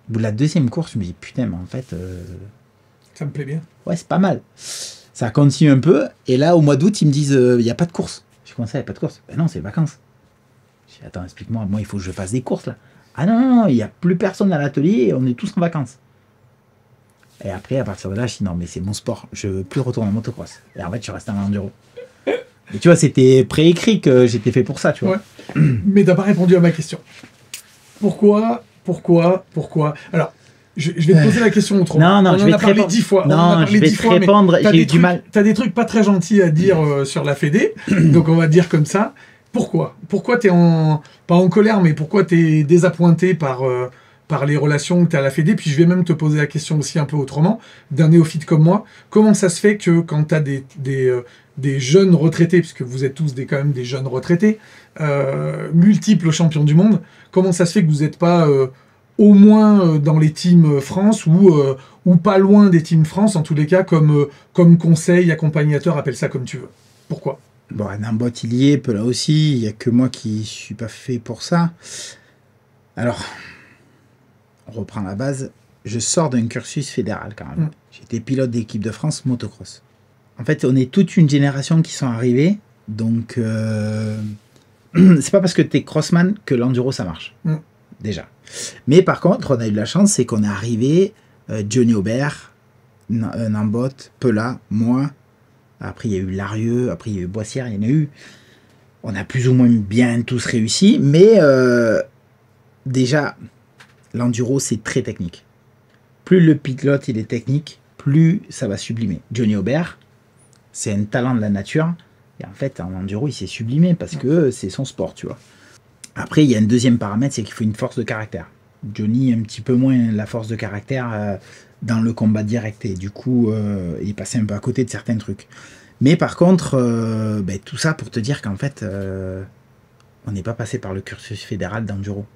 Speaker 1: Au bout de la deuxième course, je me dis, putain, mais en fait, euh,
Speaker 2: Ça me plaît bien.
Speaker 1: ouais, c'est pas mal. Ça continue un peu. Et là, au mois d'août, ils me disent, il n'y a pas de course. Je commence il n'y a pas de course? Ben non, c'est les vacances. Je dis, attends, explique-moi, moi, il faut que je fasse des courses, là. Ah non, non, non, il n'y a plus personne à l'atelier et on est tous en vacances. Et après, à partir de là, je dis, non, mais c'est mon sport. Je veux plus retourner en motocross. Et en fait, je reste en enduro. Et tu vois, c'était préécrit que j'étais fait pour ça, tu vois.
Speaker 2: Ouais. Mais t'as pas répondu à ma question. Pourquoi, pourquoi, pourquoi? Alors, je, je vais te poser la question autrement.
Speaker 1: Non, non,
Speaker 2: on
Speaker 1: je
Speaker 2: en
Speaker 1: vais
Speaker 2: a parlé dix fois. on en a
Speaker 1: Non,
Speaker 2: parlé
Speaker 1: je vais
Speaker 2: dix
Speaker 1: te
Speaker 2: fois,
Speaker 1: répondre. J'ai du
Speaker 2: trucs-
Speaker 1: mal.
Speaker 2: T'as des trucs pas très gentils à dire euh, sur la Fédé, donc on va dire comme ça. Pourquoi? Pourquoi t'es en pas en colère, mais pourquoi t'es désappointé par euh, par les relations que t'as à la Fédé? Puis je vais même te poser la question aussi un peu autrement, d'un néophyte comme moi. Comment ça se fait que quand t'as des des euh, des jeunes retraités, puisque vous êtes tous des quand même des jeunes retraités, multiples champions du monde, comment ça se fait que vous n'êtes pas euh, au moins euh, dans les teams France ou, euh, ou pas loin des teams France, en tous les cas, comme, euh, comme conseil, accompagnateur, appelle ça comme tu veux. Pourquoi?
Speaker 1: Bon, Nambot, il y est, Pela aussi. Il n'y a que moi qui suis pas fait pour ça. Alors, on reprend la base. Je sors d'un cursus fédéral quand même.
Speaker 2: Mm.
Speaker 1: J'étais pilote d'équipe de France motocross. En fait, on est toute une génération qui sont arrivés. Donc, euh, c'est pas parce que tu es crossman que l'enduro ça marche.
Speaker 2: Mm.
Speaker 1: Déjà. Mais par contre, on a eu de la chance, c'est qu'on est arrivé, euh, Johnny Aubert, N- euh, Nambot, Pela, moi, Après, il y a eu Larieux, après, il y a eu Boissière, il y en a eu. On a plus ou moins bien tous réussi, mais euh, déjà, l'enduro, c'est très technique. Plus le pilote il est technique, plus ça va sublimer. Johnny Aubert, c'est un talent de la nature. Et en fait, en enduro, il s'est sublimé parce que c'est son sport, tu vois. Après, il y a un deuxième paramètre, c'est qu'il faut une force de caractère. Johnny, un petit peu moins la force de caractère euh, dans le combat direct. Et du coup, euh, il est passé un peu à côté de certains trucs. Mais par contre, euh, ben, tout ça pour te dire qu'en fait, on n'est pas passé par le cursus fédéral d'enduro.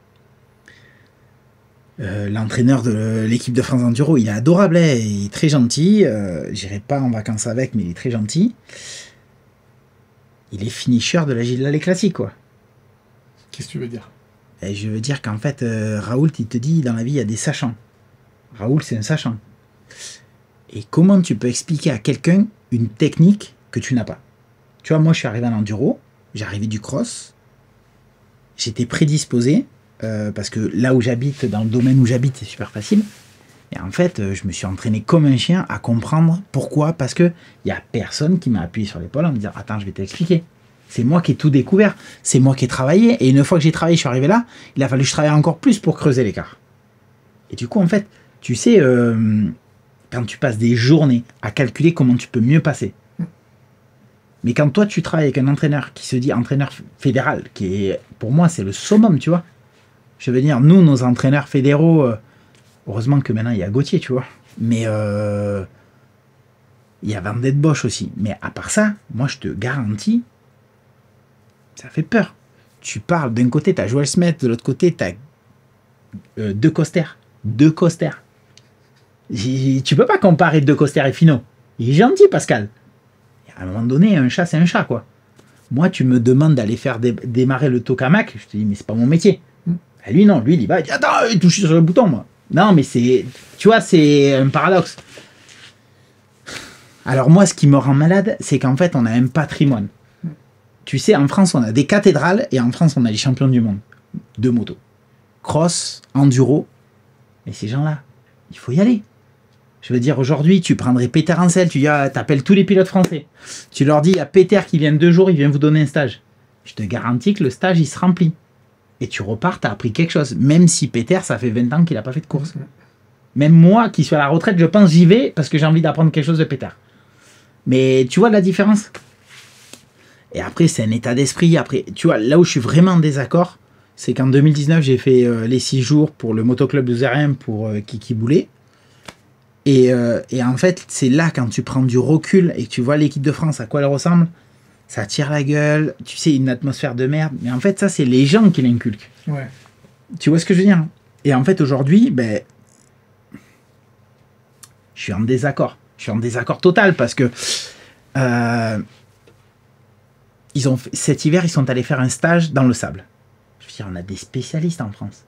Speaker 1: L'entraîneur de l'équipe de France Enduro, il est adorable, hein, il est très gentil. J'irai pas en vacances avec, mais il est très gentil. Il est finisher de la Gilles classique, quoi.
Speaker 2: Qu'est-ce que tu veux dire?
Speaker 1: Et Je veux dire qu'en fait, euh, Raoult, il te dit, dans la vie, il y a des sachants. Raoult, c'est un sachant. Et comment tu peux expliquer à quelqu'un une technique que tu n'as pas? Tu vois, moi, je suis arrivé en enduro, j'ai arrivé du cross, j'étais prédisposé, euh, parce que là où j'habite, dans le domaine où j'habite, c'est super facile. Et en fait, euh, je me suis entraîné comme un chien à comprendre pourquoi. Parce que il y a personne qui m'a appuyé sur l'épaule en me disant Attends, je vais t'expliquer. C'est moi qui ai tout découvert. C'est moi qui ai travaillé. Et une fois que j'ai travaillé, je suis arrivé là, il a fallu que je travaille encore plus pour creuser l'écart. Et du coup, en fait, tu sais, euh, quand tu passes des journées à calculer comment tu peux mieux passer. Mais quand toi, tu travailles avec un entraîneur qui se dit entraîneur fédéral, qui est, pour moi, c'est le summum, tu vois. Je veux dire, nous, nos entraîneurs fédéraux, euh, heureusement que maintenant, il y a Gauthier, tu vois. Mais euh, il y a Vendette Bosch aussi. Mais à part ça, moi, je te garantis ça fait peur. Tu parles d'un côté, tu as Joel Smith, de l'autre côté, tu as euh, deux costers. Deux costers. Tu peux pas comparer deux costers et Fino. Il est gentil, Pascal. À un moment donné, un chat, c'est un chat, quoi. Moi, tu me demandes d'aller faire démarrer le tokamak, je te dis, mais c'est pas mon métier. Mm. lui, non, lui, il y va, il dit, attends, il touche sur le bouton, moi. Non, mais c'est, tu vois, c'est un paradoxe. Alors moi, ce qui me rend malade, c'est qu'en fait, on a un patrimoine. Tu sais, en France, on a des cathédrales et en France, on a les champions du monde de moto. Cross, enduro. Mais ces gens-là, il faut y aller. Je veux dire, aujourd'hui, tu prendrais Peter Ansel, tu ah, appelles tous les pilotes français. Tu leur dis, il y a Peter qui vient deux jours, il vient vous donner un stage. Je te garantis que le stage, il se remplit. Et tu repars, tu as appris quelque chose. Même si Peter, ça fait 20 ans qu'il n'a pas fait de course. Même moi, qui suis à la retraite, je pense j'y vais parce que j'ai envie d'apprendre quelque chose de Peter. Mais tu vois la différence? Et après, c'est un état d'esprit. Après, tu vois, là où je suis vraiment en désaccord, c'est qu'en 2019, j'ai fait euh, les six jours pour le motoclub de Zerem pour euh, Kiki Boulet. Et, euh, et, en fait, c'est là, quand tu prends du recul et que tu vois l'équipe de France, à quoi elle ressemble, ça tire la gueule, tu sais, une atmosphère de merde. Mais en fait, ça, c'est les gens qui l'inculquent.
Speaker 2: Ouais.
Speaker 1: Tu vois ce que je veux dire? Et en fait, aujourd'hui, ben, je suis en désaccord. Je suis en désaccord total parce que ils ont cet hiver, ils sont allés faire un stage dans le sable. Je veux dire, on a des spécialistes en France.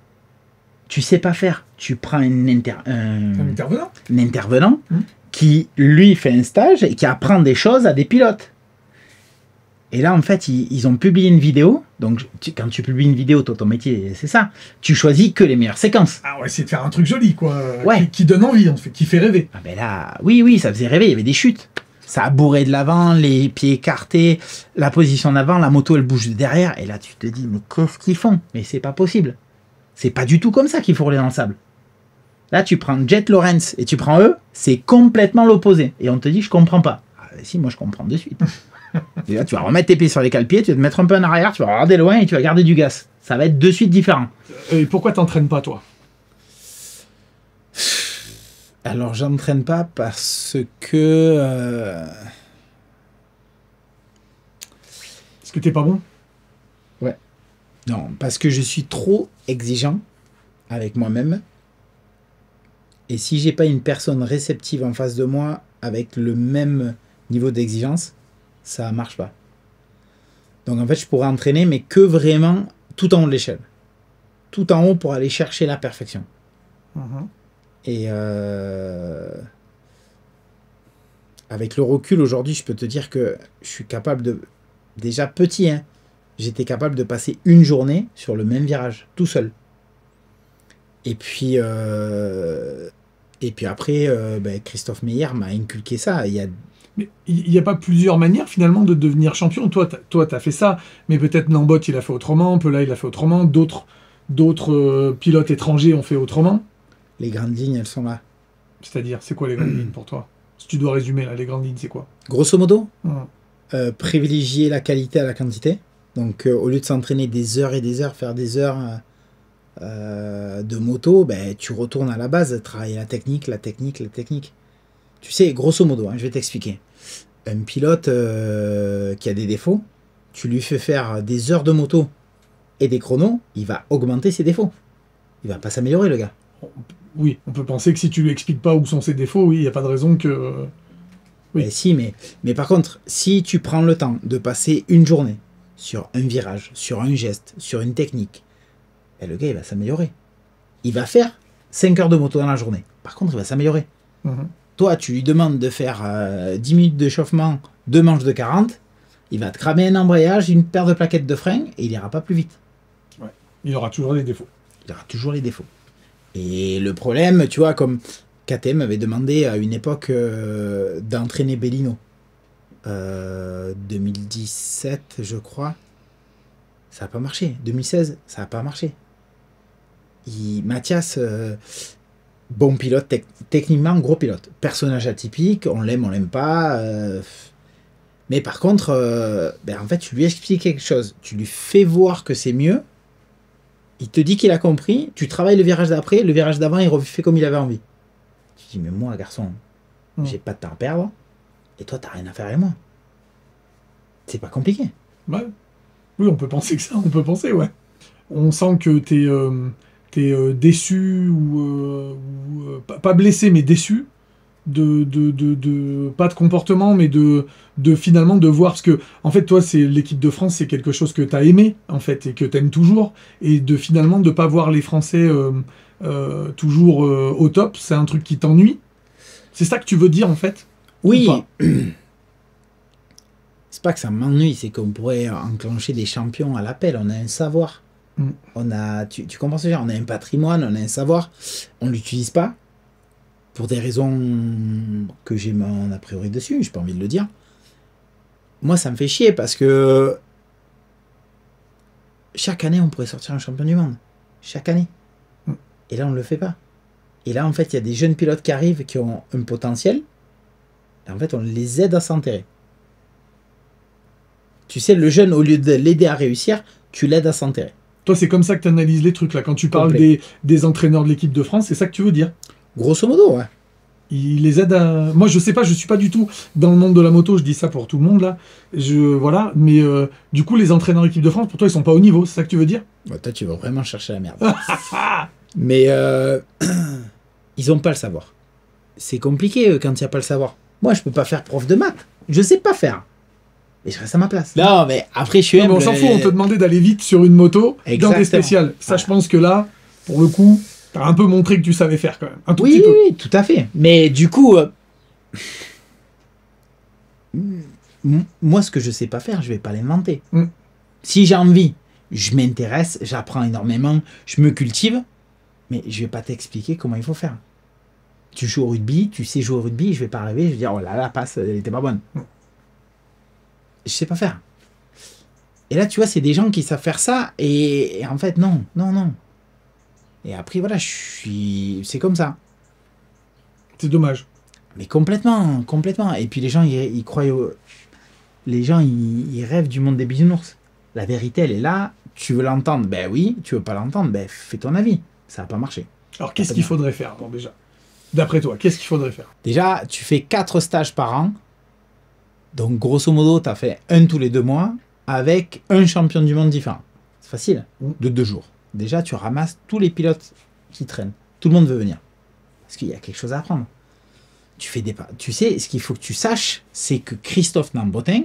Speaker 1: Tu sais pas faire. Tu prends un,
Speaker 2: intervenant,
Speaker 1: un intervenant hum. qui, lui, fait un stage et qui apprend des choses à des pilotes. Et là, en fait, ils, ont publié une vidéo. Donc, quand tu publies une vidéo, toi, ton métier, c'est ça. Tu choisis que les meilleures séquences.
Speaker 2: Ah ouais, c'est de faire un truc joli, quoi.
Speaker 1: Ouais.
Speaker 2: Qui, donne envie, en fait, qui fait rêver.
Speaker 1: Ah ben là, oui, oui, ça faisait rêver. Il y avait des chutes ça a bourré de l'avant, les pieds écartés, la position d'avant, la moto elle bouge de derrière, et là tu te dis mais qu'est-ce qu'ils font? Mais c'est pas possible. C'est pas du tout comme ça qu'il faut rouler dans le sable. Là tu prends Jet Lawrence et tu prends eux, c'est complètement l'opposé. Et on te dit je comprends pas. Ah, si moi je comprends de suite. et là tu vas remettre tes pieds sur les cale-pieds, tu vas te mettre un peu en arrière, tu vas regarder loin et tu vas garder du gaz. Ça va être de suite différent.
Speaker 2: Et pourquoi t'entraînes pas toi?
Speaker 1: Alors, j'entraîne pas parce que. Euh...
Speaker 2: Est-ce que t'es pas bon?
Speaker 1: Ouais. Non, parce que je suis trop exigeant avec moi-même. Et si j'ai pas une personne réceptive en face de moi avec le même niveau d'exigence, ça marche pas. Donc en fait, je pourrais entraîner, mais que vraiment tout en haut de l'échelle. Tout en haut pour aller chercher la perfection. Uh-huh. Et euh, avec le recul aujourd'hui, je peux te dire que je suis capable de. Déjà petit, hein, j'étais capable de passer une journée sur le même virage, tout seul. Et puis, euh, et puis après, euh, ben, Christophe Meyer m'a inculqué ça. Il y a,
Speaker 2: Mais il n'y a pas plusieurs manières finalement de devenir champion. Toi, t'as- toi, tu as fait ça, mais peut-être Nambot, il a fait autrement, Pelay, il a fait autrement, d'autres d'autres euh, pilotes étrangers ont fait autrement.
Speaker 1: Les grandes lignes, elles sont là.
Speaker 2: C'est-à-dire, c'est quoi les grandes lignes pour toi? Si tu dois résumer là, les grandes lignes, c'est quoi?
Speaker 1: Grosso modo,
Speaker 2: Hum,
Speaker 1: euh, privilégier la qualité à la quantité. Donc, euh, au lieu de s'entraîner des heures et des heures, faire des heures de moto, ben, tu retournes à la base, travailler la technique, la technique, la technique. Tu sais, grosso modo, hein, je vais t'expliquer. Un pilote euh, qui a des défauts, tu lui fais faire des heures de moto et des chronos, il va augmenter ses défauts. Il va pas s'améliorer, le gars.
Speaker 2: Oui, on peut penser que si tu lui expliques pas où sont ses défauts, oui, il n'y a pas de raison que. Oui.
Speaker 1: Mais si, mais, mais par contre, si tu prends le temps de passer une journée sur un virage, sur un geste, sur une technique, ben, le gars, il va s'améliorer. Il va faire 5 heures de moto dans la journée. Par contre, il va s'améliorer.
Speaker 2: Mhm.
Speaker 1: Toi, tu lui demandes de faire euh, 10 minutes de chauffement, deux manches de 40, il va te cramer un embrayage, une paire de plaquettes de frein, et il ira pas plus vite.
Speaker 2: Il aura toujours des défauts.
Speaker 1: il aura toujours les défauts. Et le problème, tu vois, comme KTM avait demandé à une époque euh, d'entraîner Bellino. Euh, 2017, je crois. Ça n'a pas marché. 2016, ça n'a pas marché. Il, Mathias, euh, bon pilote, tec- techniquement gros pilote. Personnage atypique, on l'aime, on l'aime pas. euh, mais par contre, euh, ben, en fait, tu lui expliques quelque chose. Tu lui fais voir que c'est mieux il te dit qu'il a compris, tu travailles le virage d'après, le virage d'avant, il refait comme il avait envie. Tu dis, mais moi, garçon, j'ai pas de temps à perdre, et toi, t'as rien à faire avec moi. C'est pas compliqué.
Speaker 2: Ouais. Oui, on peut penser que ça, on peut penser, ouais. On sent que t'es euh, t'es, euh, déçu ou, euh, ou, euh, pas, blessé, mais déçu de, de, de, de- pas de comportement, mais de, de finalement de voir parce que en fait toi c'est l'équipe de France, c'est quelque chose que t'as aimé en fait et que t'aimes toujours et de finalement de pas voir les Français euh, euh, toujours euh, au top, c'est un truc qui t'ennuie. C'est ça que tu veux dire en fait?
Speaker 1: Oui. C'est pas que ça m'ennuie, c'est qu'on pourrait enclencher des champions à l'appel. On a un savoir.
Speaker 2: Mm.
Speaker 1: On a, tu, tu comprends ce dire? On a un patrimoine, on a un savoir. On l'utilise pas pour des raisons que j'ai mon a priori dessus. J'ai pas envie de le dire. Moi, ça me fait chier parce que chaque année, on pourrait sortir un champion du monde. Chaque année.
Speaker 2: Mm.
Speaker 1: Et là, on le fait pas. Et là, en fait, il y a des jeunes pilotes qui arrivent qui ont un potentiel. Et en fait, on les aide à s'enterrer. Tu sais, le jeune, au lieu de l'aider à réussir, tu l'aides à s'enterrer.
Speaker 2: Toi c'est comme ça que tu analyses les trucs là quand tu parles des, des entraîneurs de l'équipe de France, c'est ça que tu veux dire?
Speaker 1: Grosso modo, ouais.
Speaker 2: Il les aide à. Moi, je sais pas, je suis pas du tout dans le monde de la moto. Je dis ça pour tout le monde là. Je voilà, mais euh, du coup, les entraîneurs d'équipe de France, pour toi, ils sont pas au niveau. C'est ça que tu veux dire?
Speaker 1: Bon, toi, tu vas vraiment chercher la merde. Mais euh, ils ont pas le savoir. C'est compliqué quand il n'y a pas le savoir. Moi, je peux pas faire prof de maths. Je sais pas faire. Et je reste à ma place. Non, mais après, je suis
Speaker 2: Non, mais on s'en fout.
Speaker 1: euh,
Speaker 2: On te demandait d'aller vite sur une moto dans
Speaker 1: Exactement.
Speaker 2: des spéciales. Ça, je pense que là, pour le coup, t'as un peu montré que tu savais faire quand même. Un tout
Speaker 1: Oui,
Speaker 2: petit peu.
Speaker 1: oui, tout à fait. Mais du coup, euh, moi, ce que je sais pas faire, je vais pas l'inventer.
Speaker 2: Mm.
Speaker 1: Si j'ai envie, je m'intéresse, j'apprends énormément, je me cultive, mais je vais pas t'expliquer comment il faut faire. Tu joues au rugby, tu sais jouer au rugby, je vais pas arriver, je vais dire, oh là là, passe, elle était pas bonne.
Speaker 2: Mm.
Speaker 1: Je sais pas faire. Et là, tu vois, c'est des gens qui savent faire ça, et, et en fait, non, non, non. Et après, voilà, je suis. C'est comme ça.
Speaker 2: C'est dommage.
Speaker 1: Mais complètement, complètement. Et puis les gens, ils, ils croient. au- Les gens, ils, ils rêvent du monde des bisounours. La vérité, elle est là. Tu veux l'entendre? Ben oui. Tu veux pas l'entendre? Ben fais ton avis. Ça va pas marcher.
Speaker 2: Alors, qu'est-ce qu'il faudrait faire bon, déjà? D'après toi, qu'est-ce qu'il faudrait faire?
Speaker 1: Déjà, tu fais 4 stages par an. Donc, grosso modo, tu as fait un tous les deux mois avec un champion du monde différent. C'est facile. De deux jours. Déjà, tu ramasses tous les pilotes qui traînent. Tout le monde veut venir. Parce qu'il y a quelque chose à apprendre. Tu fais des pas. Tu sais, ce qu'il faut que tu saches, c'est que Christophe Nambotin,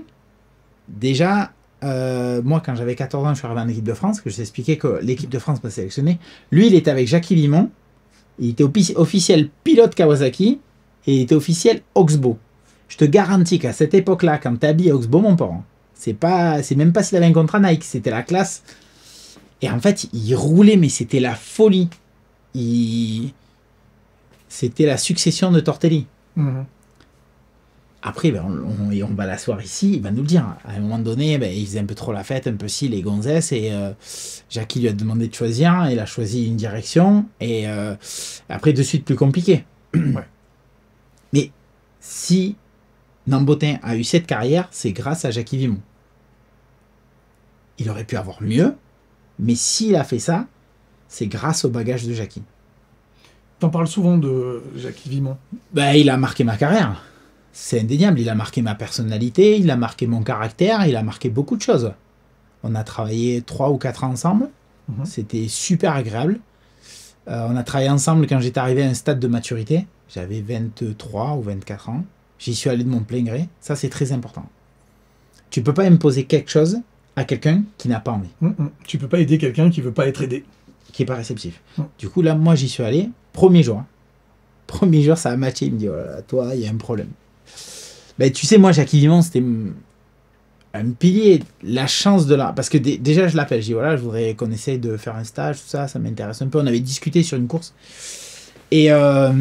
Speaker 1: déjà, euh, moi, quand j'avais 14 ans, je suis arrivé en équipe de France, que je t'expliquais que l'équipe de France m'a sélectionné. Lui, il était avec Jackie Limon. Il était offici- officiel pilote Kawasaki et il était officiel Oxbow. Je te garantis qu'à cette époque-là, quand habillé Oxbow, mon parent, c'est pas, c'est même pas s'il avait un contrat Nike, c'était la classe. Et en fait, il roulait, mais c'était la folie. Il... C'était la succession de Tortelli.
Speaker 2: Mhm.
Speaker 1: après, ben, on, on, on va l'asseoir ici, il va nous le dire. À un moment donné, ben, il faisait un peu trop la fête, un peu si les gonzesses, et euh, Jackie lui a demandé de choisir, il a choisi une direction, et euh, après, de suite, plus compliqué.
Speaker 2: Ouais.
Speaker 1: Mais si Nambotin a eu cette carrière, c'est grâce à Jackie Vimon. Il aurait pu avoir mieux, mais s'il a fait ça, c'est grâce au bagage de Jackie.
Speaker 2: T'en parles souvent de Jackie Vimon.
Speaker 1: Ben, il a marqué ma carrière. C'est indéniable. Il a marqué ma personnalité, il a marqué mon caractère, il a marqué beaucoup de choses. On a travaillé trois ou quatre ans ensemble.
Speaker 2: Mhm.
Speaker 1: C'était super agréable. Euh, on a travaillé ensemble quand j'étais arrivé à un stade de maturité. J'avais 23 ou 24 ans. J'y suis allé de mon plein gré. Ça, c'est très important. Tu peux pas imposer quelque chose à quelqu'un qui n'a pas envie,
Speaker 2: Hum, hum. Tu peux pas aider quelqu'un qui veut pas être aidé.
Speaker 1: qui est pas réceptif.
Speaker 2: Mm.
Speaker 1: Du coup, là, moi, j'y suis allé. Premier jour. hein. Premier jour, ça a matché. Il me dit, oh là toi, il y a un problème. Ben, tu sais, moi, Jackie Vivant, c'était mm, un pilier. La chance de la... Parce que dé- déjà, je l'appelle. Je dis, voilà, je voudrais qu'on essaye de faire un stage, tout ça, ça m'intéresse un peu. On avait discuté sur une course. Et euh,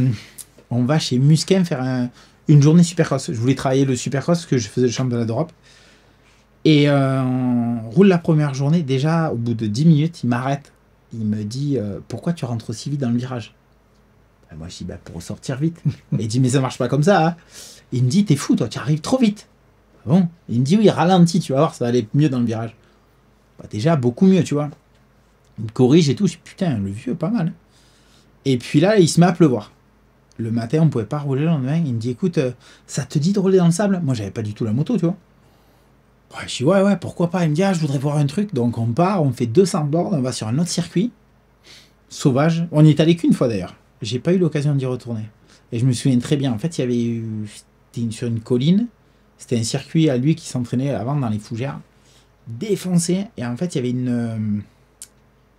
Speaker 1: on va chez Musquin faire un- une journée supercross. Je voulais travailler le supercross parce que je faisais le championnat d'Europe. Et euh, on roule la première journée. Déjà, au bout de 10 minutes, il m'arrête. Il me dit euh, Pourquoi tu rentres aussi vite dans le virage? Ben, Moi, je dis bah, Pour sortir vite. Et il dit Mais ça marche pas comme ça. hein. Il me dit T'es fou, toi, tu arrives trop vite. Bon, il me dit Oui, ralentis, tu vas voir, ça va aller mieux dans le virage. Bah, déjà, beaucoup mieux, tu vois. Il me corrige et tout. Je dis Putain, le vieux, pas mal. Et puis là, il se met à pleuvoir. Le matin, on pouvait pas rouler le lendemain. Il me dit Écoute, euh, ça te dit de rouler dans le sable? Moi, j'avais pas du tout la moto, tu vois. Ouais, je dis ouais, ouais, pourquoi pas? Il me dit, ah, je voudrais voir un truc. Donc on part, on fait 200 bornes, on va sur un autre circuit. Sauvage. On n'y est allé qu'une fois d'ailleurs. J'ai pas eu l'occasion d'y retourner. Et je me souviens très bien. En fait, il y avait eu. C'était une- sur une colline. C'était un circuit à lui qui s'entraînait avant dans les fougères. Défoncé. Et en fait, il y avait une. euh,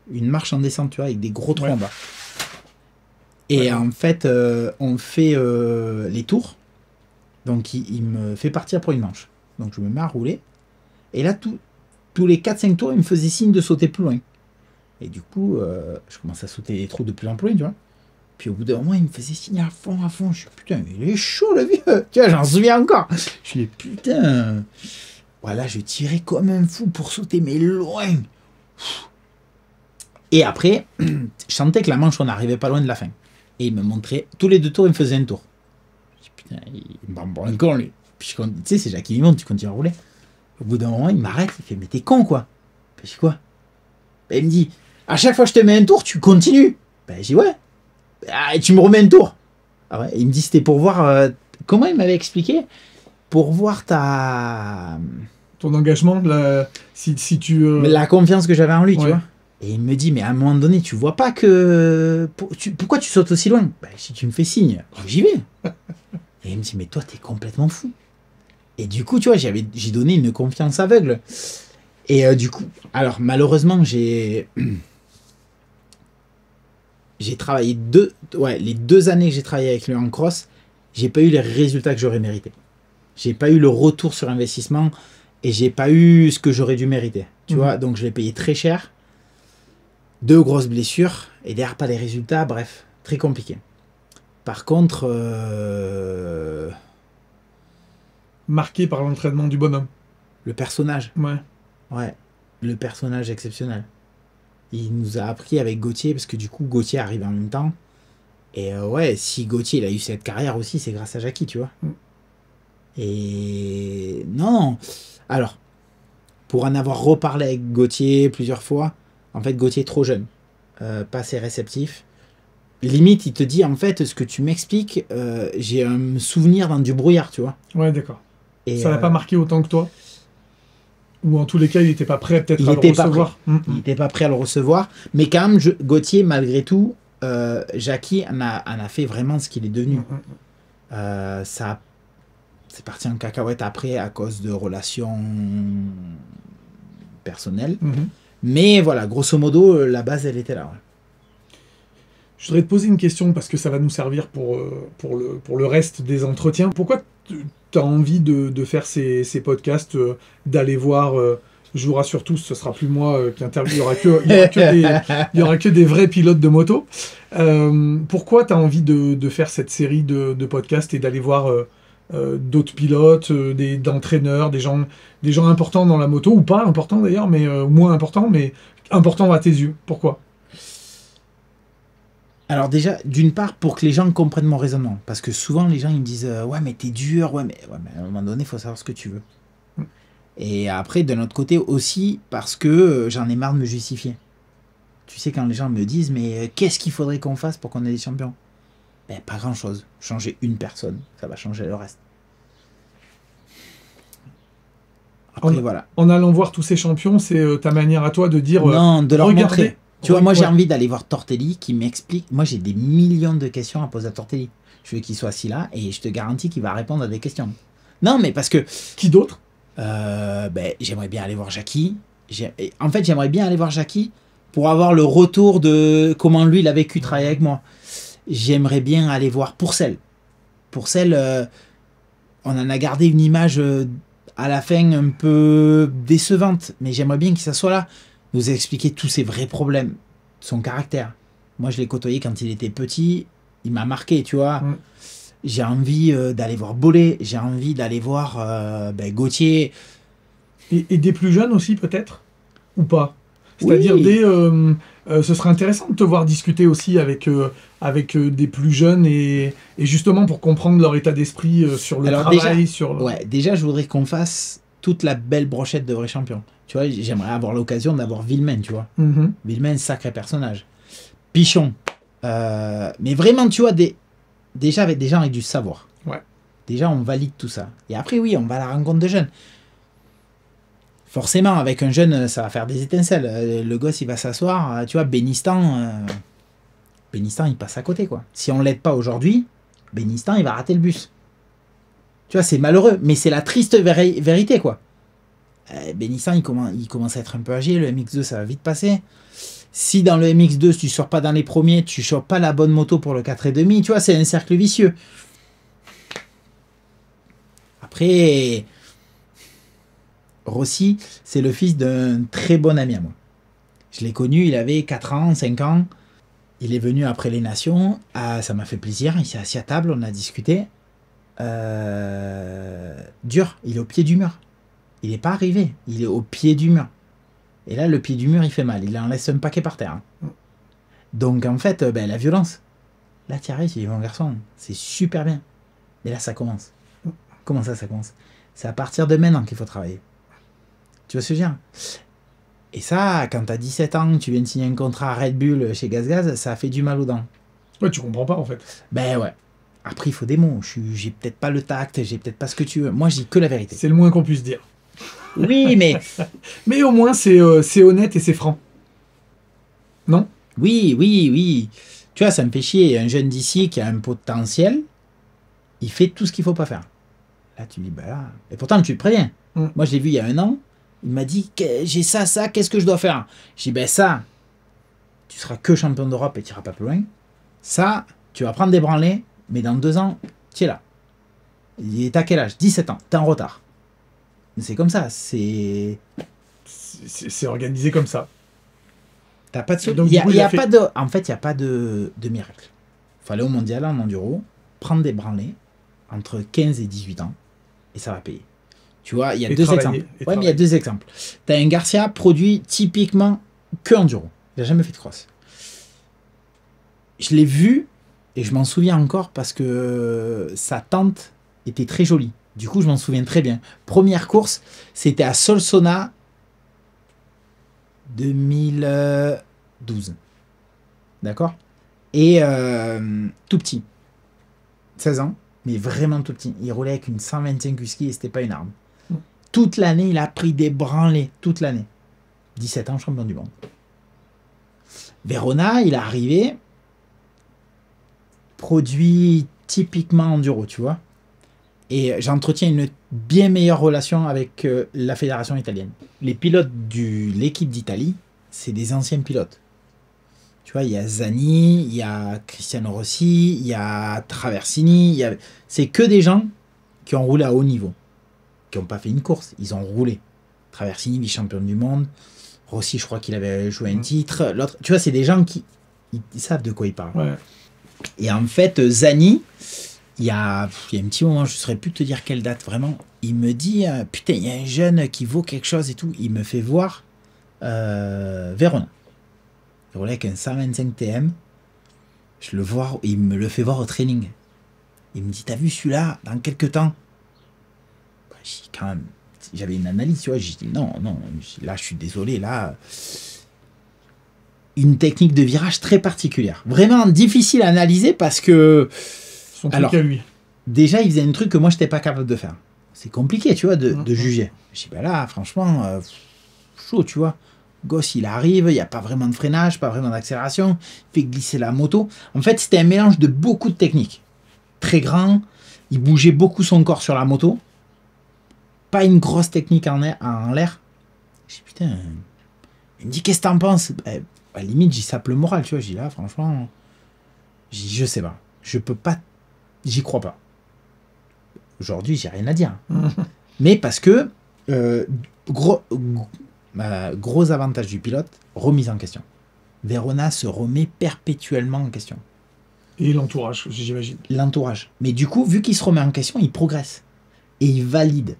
Speaker 1: Une marche en descente, tu vois, avec des gros
Speaker 2: Ouais.
Speaker 1: en bas. Et
Speaker 2: Ouais.
Speaker 1: en fait, euh, on fait euh, les tours. Donc il, il me fait partir pour une manche. Donc je me mets à rouler. Et là, tout- tous les 4-5 tours, il me faisait signe de sauter plus loin. Et du coup, euh, je commence à sauter les trous de plus en plus loin, tu vois. Puis au bout d'un moment, il me faisait signe à fond, à fond. Je suis putain, il est chaud le vieux. Tu vois, j'en souviens encore. Je suis putain. Voilà, je tirais comme un fou pour sauter, mais loin. Et après, je sentais que la manche, on n'arrivait pas loin de la fin. Et il me montrait, tous les deux tours, il me faisait un tour. Je dis, putain, il me rend un con, lui. Puis je tu sais, c'est Jacques Vivant, tu continues à rouler. Au bout d'un moment, il m'arrête, il fait, mais t'es con, quoi. Ben, je dis, quoi? Ben, Il me dit, à chaque fois que je te mets un tour, tu continues. Ben, je dis, ouais. Ah, et tu me remets un tour. Ah ouais, il me dit, c'était pour voir. euh, comment il m'avait expliqué? Pour voir ta.
Speaker 2: Ton engagement, la- si, si tu. euh,
Speaker 1: la confiance que j'avais en lui, tu vois. Et il me dit, mais à un moment donné, tu vois pas que. pour- tu- pourquoi tu sautes aussi loin? Ben, Si tu me fais signe, j'y vais. Et il me dit, mais toi, t'es complètement fou. Et du coup, tu vois, j'avais, j'ai donné une confiance aveugle. Et euh, du coup, alors malheureusement, j'ai. J'ai travaillé deux. Ouais, les deux années que j'ai travaillé avec lui en cross, j'ai pas eu les résultats que j'aurais mérité. J'ai pas eu le retour sur investissement et j'ai pas eu ce que j'aurais dû mériter. Tu
Speaker 2: Mhm.
Speaker 1: vois, donc je l'ai payé très cher. Deux grosses blessures et derrière pas les résultats, bref, très compliqué. Par contre, euh,
Speaker 2: marqué par l'entraînement du bonhomme.
Speaker 1: le personnage,
Speaker 2: Ouais.
Speaker 1: ouais, le personnage exceptionnel. Il nous a appris avec Gauthier, parce que du coup, Gauthier arrive en même temps. Et euh, ouais, si Gauthier il a eu cette carrière aussi, c'est grâce à Jackie, tu vois.
Speaker 2: Mm.
Speaker 1: Et non, non. Alors, pour en avoir reparlé avec Gauthier plusieurs fois, en fait, Gauthier est trop jeune, euh, pas assez réceptif. Limite, il te dit, en fait, ce que tu m'expliques, euh, j'ai un souvenir dans du brouillard, tu vois.
Speaker 2: Ouais, d'accord.
Speaker 1: Et,
Speaker 2: Ça l'a
Speaker 1: euh,
Speaker 2: pas marqué autant que toi Ou en tous les cas, il n'était pas prêt peut-être
Speaker 1: Il
Speaker 2: à le
Speaker 1: pas
Speaker 2: recevoir Mm,
Speaker 1: Il
Speaker 2: mm.
Speaker 1: n'était pas prêt à le recevoir. Mais quand même, je- Gauthier, malgré tout, euh, Jackie en a, en a fait vraiment ce qu'il est devenu. Euh, ça, c'est parti en cacahuète après à cause de relations personnelles. Mais voilà, grosso modo, euh, la base, elle était là. ouais.
Speaker 2: Je voudrais te poser une question parce que ça va nous servir pour, euh, pour, le, pour le reste des entretiens. Pourquoi tu as envie de, de faire ces, ces podcasts, euh, d'aller voir euh, Je vous rassure tous, ce sera plus moi euh, qui interviewe, il y aura que, il y aura que des, il y aura que des vrais pilotes de moto. Euh, pourquoi tu as envie de, de faire cette série de, de podcasts et d'aller voir euh, euh, d'autres pilotes, euh, d'entraîneurs, des gens, des gens importants dans la moto, ou pas importants d'ailleurs, mais euh, moins importants, mais importants à tes yeux. Pourquoi?
Speaker 1: Alors déjà, d'une part, pour que les gens comprennent mon raisonnement. Parce que souvent, les gens, ils me disent Ouais, mais t'es dur, ouais mais, ouais, mais à un moment donné, il faut savoir ce que tu veux.
Speaker 2: Mm.
Speaker 1: Et après, de notre côté aussi, parce que j'en ai marre de me justifier. Tu sais, quand les gens me disent Mais qu'est-ce qu'il faudrait qu'on fasse pour qu'on ait des champions? Ben, pas grand-chose. Changer une personne, ça va changer le reste. Après,
Speaker 2: On-
Speaker 1: voilà.
Speaker 2: En allant voir tous ces champions, c'est euh, ta manière à toi de dire euh,
Speaker 1: Non, de leur
Speaker 2: regardez.
Speaker 1: montrer. Tu vois, moi j'ai envie d'aller voir Tortelli qui m'explique. Moi j'ai des millions de questions à poser à Tortelli. Je veux qu'il soit assis là et je te garantis qu'il va répondre à des questions. Non, mais parce que
Speaker 2: Qui d'autre?
Speaker 1: euh, ben, j'aimerais bien aller voir Jackie. En fait, j'aimerais bien aller voir Jackie pour avoir le retour de comment lui il a vécu travailler avec moi. J'aimerais bien aller voir Pourcel. Pourcel, euh, on en a gardé une image euh, à la fin un peu décevante, mais j'aimerais bien qu'il soit là, nous expliquer tous ses vrais problèmes, son caractère. Moi, je l'ai côtoyé quand il était petit, il m'a marqué, tu vois.
Speaker 2: Mm.
Speaker 1: J'ai envie euh, d'aller voir Bollet, j'ai envie d'aller voir euh, ben, Gauthier.
Speaker 2: et, et des plus jeunes aussi peut-être? Ou pas? C'est-à-dire
Speaker 1: Oui.
Speaker 2: des... euh, ce serait intéressant de te voir discuter aussi avec, euh, avec euh, des plus jeunes et, et justement pour comprendre leur état d'esprit sur le
Speaker 1: Alors
Speaker 2: travail, sur le...
Speaker 1: Ouais, déjà, je voudrais qu'on fasse toute la belle brochette de vrais champions. Tu vois, j'aimerais avoir l'occasion d'avoir Villemin, tu vois. Villemin, sacré personnage. Pichon. Mais vraiment, tu vois, des, déjà avec des gens avec du savoir.
Speaker 2: Ouais.
Speaker 1: Déjà, on valide tout ça. Et après, oui, on va à la rencontre de jeunes. Forcément, avec un jeune, ça va faire des étincelles. Euh, Le gosse, il va s'asseoir. euh, Tu vois, Bénistan, euh, il passe à côté, quoi. Si on l'aide pas aujourd'hui, Bénistan, il va rater le bus. Tu vois, c'est malheureux, mais c'est la triste véri- vérité, quoi. Euh, Bénistan, il commence, à être un peu âgé. Le MX2, ça va vite passer. Si dans le MX2, si tu sors pas dans les premiers, tu chopes pas la bonne moto pour le 4,5, tu vois, c'est un cercle vicieux. Après, Rossi, c'est le fils d'un très bon ami à moi. Je l'ai connu, il avait 4 ans, 5 ans. Il est venu après les Nations. Ah, ça m'a fait plaisir. Il s'est assis à table, on a discuté. Euh, dur, il est au pied du mur. Il n'est pas arrivé, il est au pied du mur. Et là, le pied du mur, il fait mal. Il en laisse un paquet par terre. hein. Donc, en fait, euh, ben, la violence. Là, tu arrives, tu dis, mon garçon, c'est super bien. Mais là, ça commence. Comment ça, ça commence? C'est à partir de maintenant qu'il faut travailler. Tu vois ce que je veux dire? Et ça, quand tu as 17 ans, tu viens de signer un contrat à Red Bull chez Gaz Gaz, ça fait du mal aux dents.
Speaker 2: Ouais, tu comprends pas en fait.
Speaker 1: Ben ouais. Après, il faut des mots. J'ai peut-être pas le tact, j'ai peut-être pas ce que tu veux. Moi, je dis que la vérité.
Speaker 2: C'est le moins qu'on puisse dire.
Speaker 1: Oui, mais
Speaker 2: Mais au moins c'est euh, c'est honnête et c'est franc. Non?
Speaker 1: Oui, oui, oui. Tu vois, ça me fait chier. Un jeune d'ici qui a un potentiel, il fait tout ce qu'il faut pas faire. Là, tu dis, bah là. Et pourtant, tu le préviens.
Speaker 2: Mm.
Speaker 1: Moi, je l'ai vu il y a un an. Il m'a dit, j'ai ça, ça, qu'est-ce que je dois faire? J'ai dit, ben ça, tu seras que champion d'Europe et tu iras pas plus loin. Ça, tu vas prendre des branlées, mais dans deux ans, tu es là. Il est à quel âge? 17 ans, t'es en retard. C'est comme ça, c'est.
Speaker 2: C'est- organisé comme ça.
Speaker 1: T'as pas de il y a,
Speaker 2: coup,
Speaker 1: y
Speaker 2: fait-
Speaker 1: pas de, en fait, il n'y a pas de, de miracle. Il fallait au mondial en enduro, prendre des branlées entre 15 et 18 ans, et ça va payer. Tu vois, il y a
Speaker 2: Et
Speaker 1: deux exemples. Ouais, mais il y a deux exemples. Tu as un Garcia produit typiquement que enduro. Il n'a jamais fait de cross. Je l'ai vu, et je m'en souviens encore parce que sa tente était très jolie. Du coup, je m'en souviens très bien. Première course, c'était à Solsona 2012. D'accord? Et euh, tout petit. 16 ans, mais vraiment tout petit. Il roulait avec une 125 whisky et c'était pas une arme. Toute l'année, il a pris des branlées. Toute l'année. 17 ans, champion du monde. Verona, il est arrivé. Produit typiquement enduro, tu vois. Et j'entretiens une bien meilleure relation avec euh, la fédération italienne. Les pilotes de l'équipe d'Italie, c'est des anciens pilotes. Tu vois, il y a Zani, il y a Cristiano Rossi, il y a Traversini, a... c'est que des gens qui ont roulé à haut niveau, qui n'ont pas fait une course, ils ont roulé. Traversini, vice-champion du monde, Rossi, je crois qu'il avait joué un
Speaker 2: Mhm.
Speaker 1: titre, l'autre, tu vois, c'est des gens qui ils, ils savent de quoi ils parlent.
Speaker 2: Ouais.
Speaker 1: Et en fait, Zani, il y a, il y a un petit moment, je ne saurais plus te dire quelle date vraiment. Il me dit euh, Putain, il y a un jeune qui vaut quelque chose et tout. Il me fait voir euh, Verona. Verona avec un 125 TM. Je le vois, il me le fait voir au training. Il me dit T'as vu celui-là dans quelques temps? Bah, quand même, J'avais une analyse, tu vois. J'ai dit Non, non, là, je suis désolé, là. Une technique de virage très particulière. Vraiment difficile à analyser parce que.
Speaker 2: Son truc à lui.
Speaker 1: Déjà, il faisait un truc que moi, je n'étais pas capable de faire. C'est compliqué, tu vois, de, de juger. Je dis, ben là, franchement, euh, chaud, tu vois. Gosse, il arrive, il n'y a pas vraiment de freinage, pas vraiment d'accélération, il fait glisser la moto. En fait, c'était un mélange de beaucoup de techniques. Très grand, il bougeait beaucoup son corps sur la moto. Pas une grosse technique en l'air. Je dis, putain, il me dit, qu'est-ce que t'en penses? Ben, À la limite, j'y sape le moral, tu vois. Je dis, là, franchement, je dis, je sais pas. Je peux pas j'y crois pas. Aujourd'hui, j'ai rien à dire. Mais parce que, euh, gros, gros avantage du pilote, remise en question. Verona se remet perpétuellement en question.
Speaker 2: Et l'entourage, j'imagine.
Speaker 1: L'entourage. Mais du coup, vu qu'il se remet en question, il progresse. Et il valide.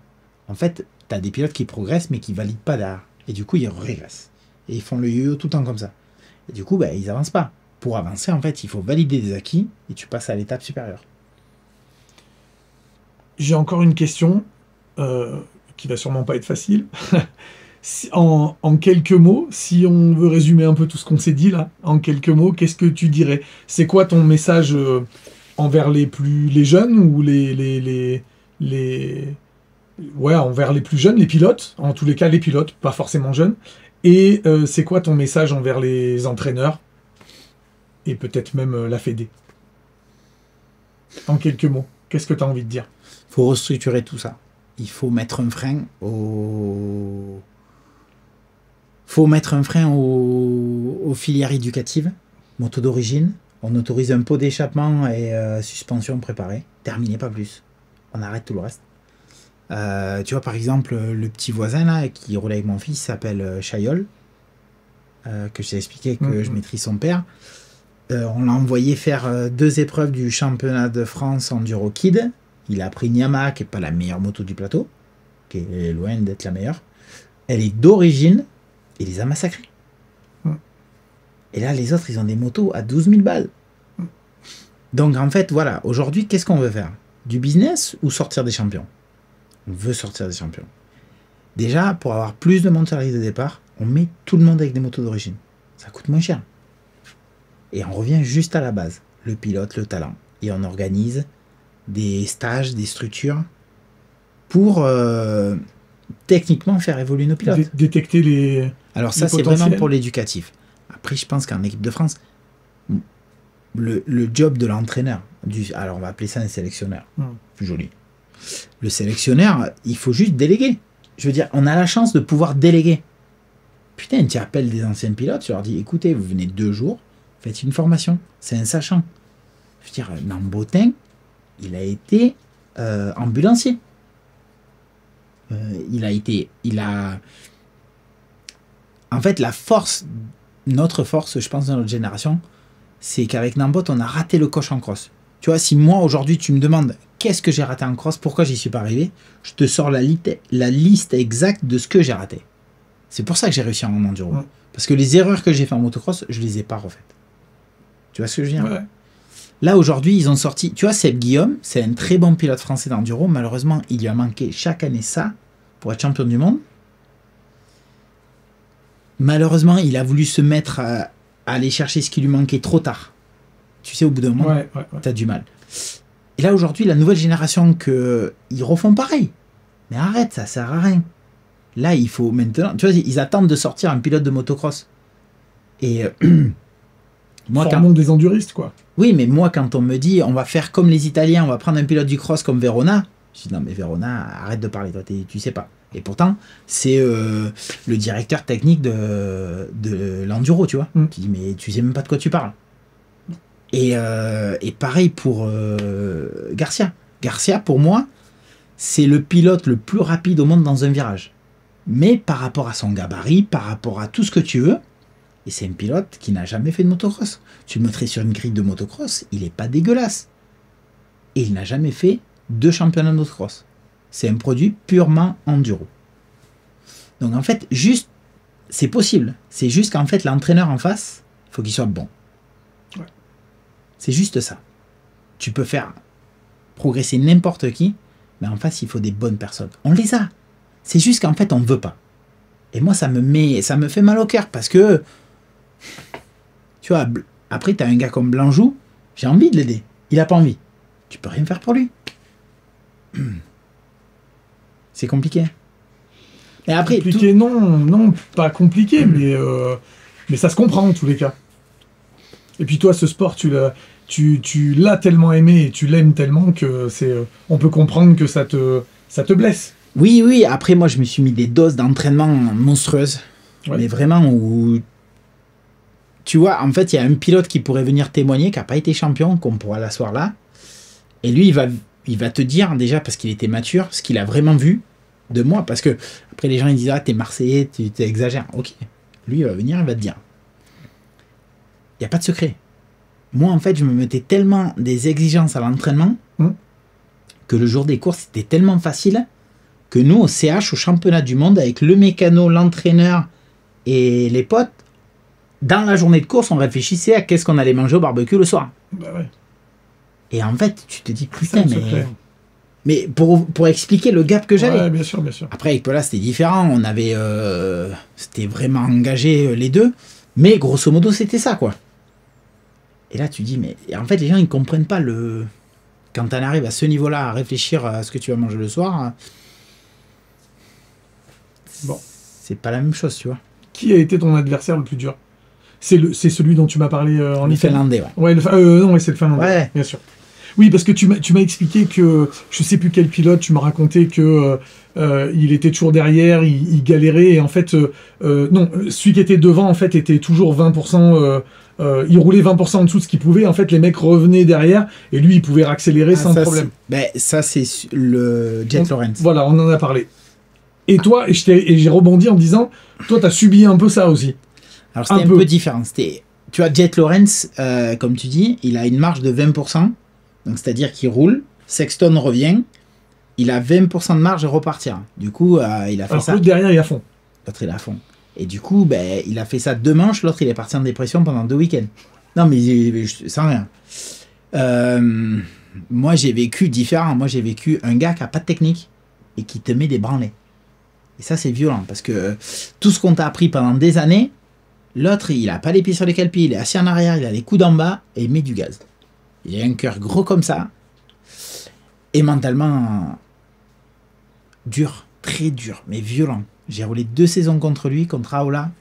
Speaker 1: En fait, tu as des pilotes qui progressent, mais qui valident pas derrière. Et du coup, ils régressent. Et ils font le yo-yo tout le temps comme ça. Et du coup, bah, ils avancent pas. Pour avancer, en fait, il faut valider des acquis et tu passes à l'étape supérieure.
Speaker 2: J'ai encore une question euh, qui va sûrement pas être facile. en, quelques mots, si on veut résumer un peu tout ce qu'on s'est dit là, en quelques mots, qu'est-ce que tu dirais? C'est quoi ton message euh, envers les plus les jeunes ou les, les, les, ouais envers les plus jeunes, les pilotes, en tous les cas les pilotes, pas forcément jeunes. Et euh, c'est quoi ton message envers les entraîneurs? Et peut-être même la Fédé? En quelques mots, qu'est-ce que tu as envie de dire?
Speaker 1: Faut restructurer tout ça. Il faut mettre un frein au faut mettre un frein aux, filières éducatives, moto d'origine. On autorise un pot d'échappement et euh, suspension préparée. Terminé, pas plus. On arrête tout le reste. Euh, tu vois, par exemple, le petit voisin là qui roule avec mon fils s'appelle euh, Chayol, que je t'ai expliqué que mm-hmm. je maîtrise son père. on l'a envoyé faire deux épreuves du championnat de France Enduro Kid. Il a pris Yamaha, qui n'est pas la meilleure moto du plateau, qui est loin d'être la meilleure. Elle est d'origine, et les a massacrés. Et là, les autres, ils ont des motos à 12 000 balles. Donc, en fait, voilà, aujourd'hui, qu'est-ce qu'on veut faire? Du business ou sortir des champions? On veut sortir des champions. Déjà, pour avoir plus de monde sur la liste de départ, on met tout le monde avec des motos d'origine. Ça coûte moins cher. Et on revient juste à la base, le pilote, le talent. Et on organise des stages, des structures pour euh, techniquement faire évoluer nos pilotes.
Speaker 2: détecter les.
Speaker 1: Alors, ça, c'est vraiment pour l'éducatif. Après, je pense qu'en équipe de France, le, job de l'entraîneur, alors on va appeler ça un sélectionneur, hmm. plus joli. Le sélectionneur, il faut juste déléguer. Je veux dire, on a la chance de pouvoir déléguer. Putain, tu appelles des anciens pilotes, tu leur dis écoutez, vous venez deux jours, faites une formation. C'est un sachant. Je veux dire, Nambotin, il a été euh, ambulancier. Euh, il a été. Il a. En fait, la force, notre force, je pense, dans notre génération, c'est qu'avec Nambot, on a raté le coche en cross. Tu vois, si moi, aujourd'hui, tu me demandes qu'est-ce que j'ai raté en cross, pourquoi j'y suis pas arrivé, je te sors la, la liste exacte de ce que j'ai raté. C'est pour ça que j'ai réussi en enduro. Parce que les erreurs que j'ai fait en motocross, je les ai pas refaites. Tu vois ce que je veux dire? Là, aujourd'hui, ils ont sorti. Tu vois, Seb Guillaume, c'est un très bon pilote français d'enduro. Malheureusement, il lui a manqué chaque année ça pour être champion du monde. Malheureusement, il a voulu se mettre à, aller chercher ce qui lui manquait trop tard. Tu sais, au bout d'un moment, tu as du mal. Et là, aujourd'hui, la nouvelle génération, que ils refont pareil. Mais arrête, ça sert à rien. Là, il faut maintenant. Tu vois, ils attendent de sortir un pilote de motocross. Et. Euh,
Speaker 2: moi, quand... des enduristes, quoi.
Speaker 1: Oui, mais moi, quand on me dit on va faire comme les Italiens, on va prendre un pilote du cross comme Verona, je dis non, mais Verona, arrête de parler, toi, tu sais pas. Et pourtant, c'est euh, le directeur technique de, de l'enduro, tu vois. Mm. Tu dis, mais tu sais même pas de quoi tu parles. Et, euh, et pareil pour euh, Garcia. Garcia, pour moi, c'est le pilote le plus rapide au monde dans un virage. Mais par rapport à son gabarit, par rapport à tout ce que tu veux, et c'est un pilote qui n'a jamais fait de motocross. Tu le mettrais sur une grille de motocross, il n'est pas dégueulasse. et il n'a jamais fait deux championnats de cross. C'est un produit purement enduro. Donc en fait, juste, c'est possible. C'est juste qu'en fait, l'entraîneur en face, il faut qu'il soit bon. C'est juste ça. Tu peux faire progresser n'importe qui, mais en face, il faut des bonnes personnes. On les a. C'est juste qu'en fait, on ne veut pas. Et moi, ça me met, ça me fait mal au cœur parce que, tu vois, après, tu as un gars comme Blanjou, j'ai envie de l'aider. Il a pas envie. Tu peux rien faire pour lui. C'est compliqué. Et après, tout-
Speaker 2: Compliqué, non, non, pas compliqué, mais, euh, mais ça se comprend en tous les cas. Et puis toi, ce sport, tu l'as, tu, tu l'as tellement aimé et tu l'aimes tellement que c'est, euh, on peut comprendre que ça te, ça te blesse.
Speaker 1: Oui, oui, après moi je me suis mis des doses d'entraînement monstrueuses.
Speaker 2: Ouais.
Speaker 1: Mais vraiment où... Tu vois, en fait, il y a un pilote qui pourrait venir témoigner, qui n'a pas été champion, qu'on pourra l'asseoir là. Et lui, il va, il va te dire, déjà, parce qu'il était mature, ce qu'il a vraiment vu de moi. Parce que, après, les gens, ils disent, ah, t'es Marseillais, tu tu exagères. Ok. Lui, il va venir, il va te dire. Il n'y a pas de secret. Moi, en fait, je me mettais tellement des exigences à l'entraînement
Speaker 2: Hmm.
Speaker 1: que le jour des courses, c'était tellement facile que nous, au CH, au championnat du monde, avec le mécano, l'entraîneur et les potes, dans la journée de course, on réfléchissait à qu'est-ce qu'on allait manger au barbecue le soir.
Speaker 2: Bah ouais,
Speaker 1: Et en fait, tu te dis, putain, mais, mais pour, pour expliquer le gap que j'avais.
Speaker 2: Ouais, bien sûr, bien sûr.
Speaker 1: Après, avec Paula, c'était différent. On avait. euh, c'était vraiment engagé euh, les deux. Mais grosso modo, c'était ça, quoi. Et là, tu dis, mais. et en fait, les gens, ils comprennent pas le. Quand on arrive à ce niveau-là, à réfléchir à ce que tu vas manger le soir.
Speaker 2: Bon.
Speaker 1: C'est pas la même chose, tu vois.
Speaker 2: Qui a été ton adversaire le plus dur? C'est le, c'est celui dont tu m'as parlé euh, en Italie.
Speaker 1: finlandais, ouais.
Speaker 2: Ouais, le, Fin- euh, non, ouais, c'est le Finlandais.
Speaker 1: Ouais.
Speaker 2: Bien sûr. Oui, parce que tu m'as, tu m'as expliqué que, je sais plus quel pilote, tu m'as raconté que euh, euh, il était toujours derrière, il, il galérait, et en fait, euh, euh, non, celui qui était devant, en fait, était toujours 20%, euh, euh, il roulait 20% en dessous de ce qu'il pouvait, en fait, les mecs revenaient derrière, et lui, il pouvait accélérer
Speaker 1: Ah,
Speaker 2: sans
Speaker 1: ça,
Speaker 2: problème.
Speaker 1: Ben, ça, c'est le Jet
Speaker 2: Donc,
Speaker 1: Lawrence.
Speaker 2: Voilà, on en a parlé. Et toi, et j'ai rebondi en disant, toi, t'as subi un peu ça aussi.
Speaker 1: Alors c'était
Speaker 2: Un
Speaker 1: un,
Speaker 2: peu.
Speaker 1: peu. différent. C'était, tu vois, Jet Lawrence, euh, comme tu dis, il a une marge de 20%. Donc c'est-à-dire qu'il roule, Sexton revient, il a 20% de marge de repartir. Du coup, euh, il a fait
Speaker 2: Alors
Speaker 1: ça.
Speaker 2: derrière, il est à fond.
Speaker 1: L'autre, il est à fond. Et du coup, ben, il a fait ça deux manches. L'autre, il est parti en dépression pendant deux week-ends. Non, mais sans rien. Euh, moi, j'ai vécu différent. Moi, j'ai vécu un gars qui a pas de technique et qui te met des branlées. Et ça, c'est violent parce que tout ce qu'on t'a appris pendant des années, l'autre, il a pas les pieds sur les calpis, il est assis en arrière, il a les coudes en bas et il met du gaz. Il a un cœur gros comme ça et mentalement dur, très dur, mais violent. J'ai roulé deux saisons contre lui, contre Aola.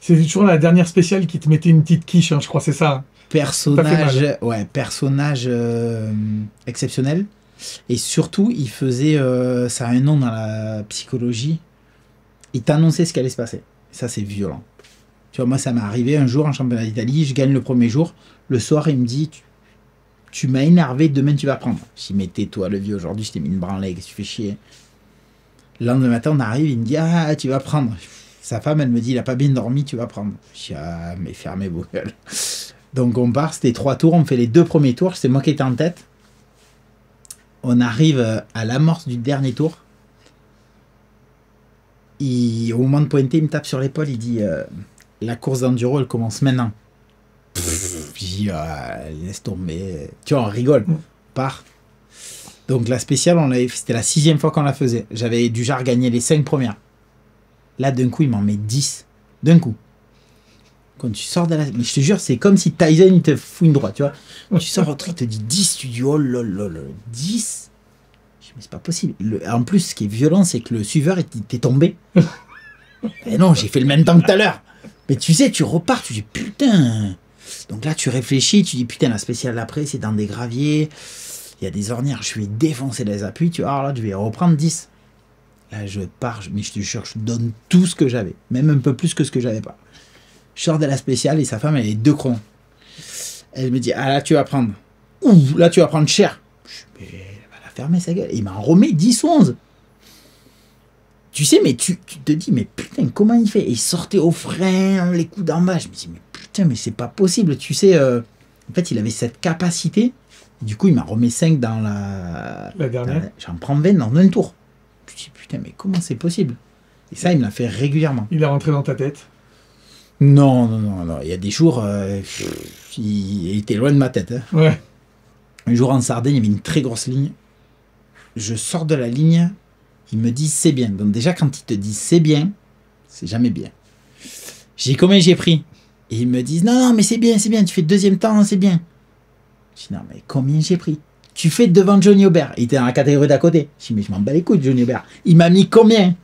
Speaker 2: C'est toujours la dernière spéciale qui te mettait une petite quiche, hein, je crois, c'est ça. hein.
Speaker 1: Personnage, ouais, personnage euh, exceptionnel. Et surtout, il faisait, euh, ça a un nom dans la psychologie, il t'annonçait ce qui allait se passer. Ça, c'est violent. Tu vois, moi, ça m'est arrivé un jour en championnat d'Italie, je gagne le premier jour. Le soir, il me dit, tu, tu m'as énervé, demain tu vas prendre. Je dis, mais tais-toi, le vieux, aujourd'hui, je t'ai mis une branlée, qu'est-ce que tu fais chier? Le lendemain matin, on arrive, il me dit, ah, tu vas prendre. Sa femme, elle me dit, il a pas bien dormi, tu vas prendre. Je dis, ah, mais fermez vos gueules. Donc on part, c'était trois tours, on fait les deux premiers tours, c'est moi qui étais en tête. On arrive à l'amorce du dernier tour. Il, au moment de pointer, il me tape sur l'épaule, il dit euh, La course d'enduro, elle commence maintenant. Je dis Ah, laisse tomber. Tu vois, on rigole. On part. Donc la spéciale, on l'avait- c'était la sixième fois qu'on la faisait. J'avais du genre gagné les cinq premières. Là, d'un coup, il m'en met 10. D'un coup. Quand tu sors de la... Mais je te jure, c'est comme si Tyson, il te fout une droite, tu vois. Tu sors au truc, il te dit 10, tu dis oh lol, lol, lol, 10 Je dis, mais c'est pas possible. Le- En plus, ce qui est violent, c'est que le suiveur, il t'est tombé. Et non, j'ai fait le même temps que tout à l'heure. Mais tu sais, tu repars, tu dis putain. Donc là, tu réfléchis, tu dis putain, la spéciale d'après, c'est dans des graviers. Il y a des ornières, je vais défoncer les appuis, tu vois. Là, je vais reprendre 10. Là, je pars, mais je te jure, je donne tout ce que j'avais. Même un peu plus que ce que j'avais pas. Je sors de la spéciale et sa femme, elle est deux crons. Elle me dit, ah là, tu vas prendre. Ouh, là, tu vas prendre cher. Je elle va la fermer sa gueule. Il m'en remet 10 ou 11. Tu sais, mais tu, tu te dis, mais putain, comment il fait? Et il sortait au frein, les coups d'en bas. Je me dis, mais putain, mais c'est pas possible. Tu sais, euh, en fait, il avait cette capacité Du coup, il m'a remis 5 dans la.
Speaker 2: La dernière
Speaker 1: J'en prends 20 dans un tour. Je me dis, putain, mais comment c'est possible? Et ça, il me l'a fait régulièrement.
Speaker 2: Il est rentré dans ta tête?
Speaker 1: Non, non, non, non. Il y a des jours, euh, il était loin de ma tête. hein.
Speaker 2: Ouais.
Speaker 1: Un jour en Sardaigne, il y avait une très grosse ligne. Je sors de la ligne, il me dit c'est bien. Donc déjà, quand il te dit c'est bien, c'est jamais bien. J'ai combien j'ai pris? Et ils me disent non, non, mais c'est bien, c'est bien, tu fais deuxième temps, c'est bien. Je dis non, mais combien j'ai pris? Tu fais devant Johnny Aubert. Il était dans la catégorie d'à côté. Je dis mais je m'en bats les couilles, Johnny Aubert. Il m'a mis combien?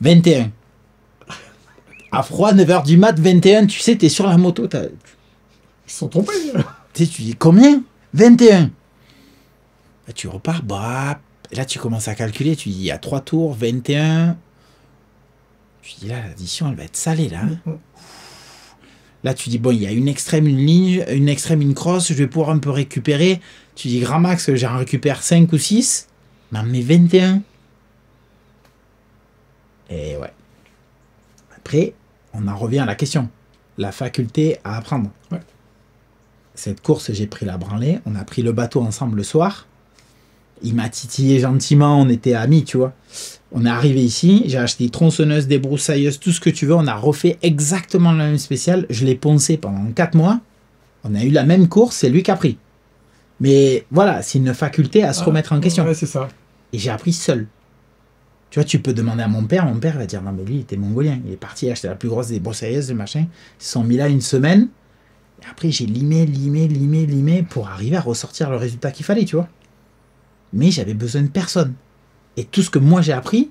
Speaker 1: 21. À froid, 9h du mat, 21, tu sais, t'es sur la moto, t'as-
Speaker 2: Ils sont trompés.
Speaker 1: tu sais, tu dis combien? 21. Bah, tu repars, bah, là tu commences à calculer, tu dis il y a 3 tours, 21. Tu dis là, l'addition elle va être salée là. hein. Là tu dis bon, il y a une extrême, une ligne, une extrême, une crosse, je vais pouvoir un peu récupérer. Tu dis grand max, j'en récupère 5 ou 6. Non mais 21. Et ouais. Après, on en revient à la question. La faculté à apprendre cette course, j'ai pris la branlée. On a pris le bateau ensemble le soir. Il m'a titillé gentiment. On était amis, tu vois. On est arrivé ici. J'ai acheté tronçonneuse, débroussailleuse, tout ce que tu veux. On a refait exactement le même spécial. Je l'ai poncé pendant 4 mois. On a eu la même course. C'est lui qui a pris. Mais voilà, c'est une faculté à se remettre en question.
Speaker 2: Ouais, c'est ça.
Speaker 1: Et j'ai appris seul. Tu vois, tu peux demander à mon père, mon père va dire non mais lui il était mongolien, il est parti acheter la plus grosse des broussailleuses, le machin. Ils se sont mis là une semaine. Et après j'ai limé, limé, limé, limé pour arriver à ressortir le résultat qu'il fallait, tu vois. Mais j'avais besoin de personne. Et tout ce que moi j'ai appris,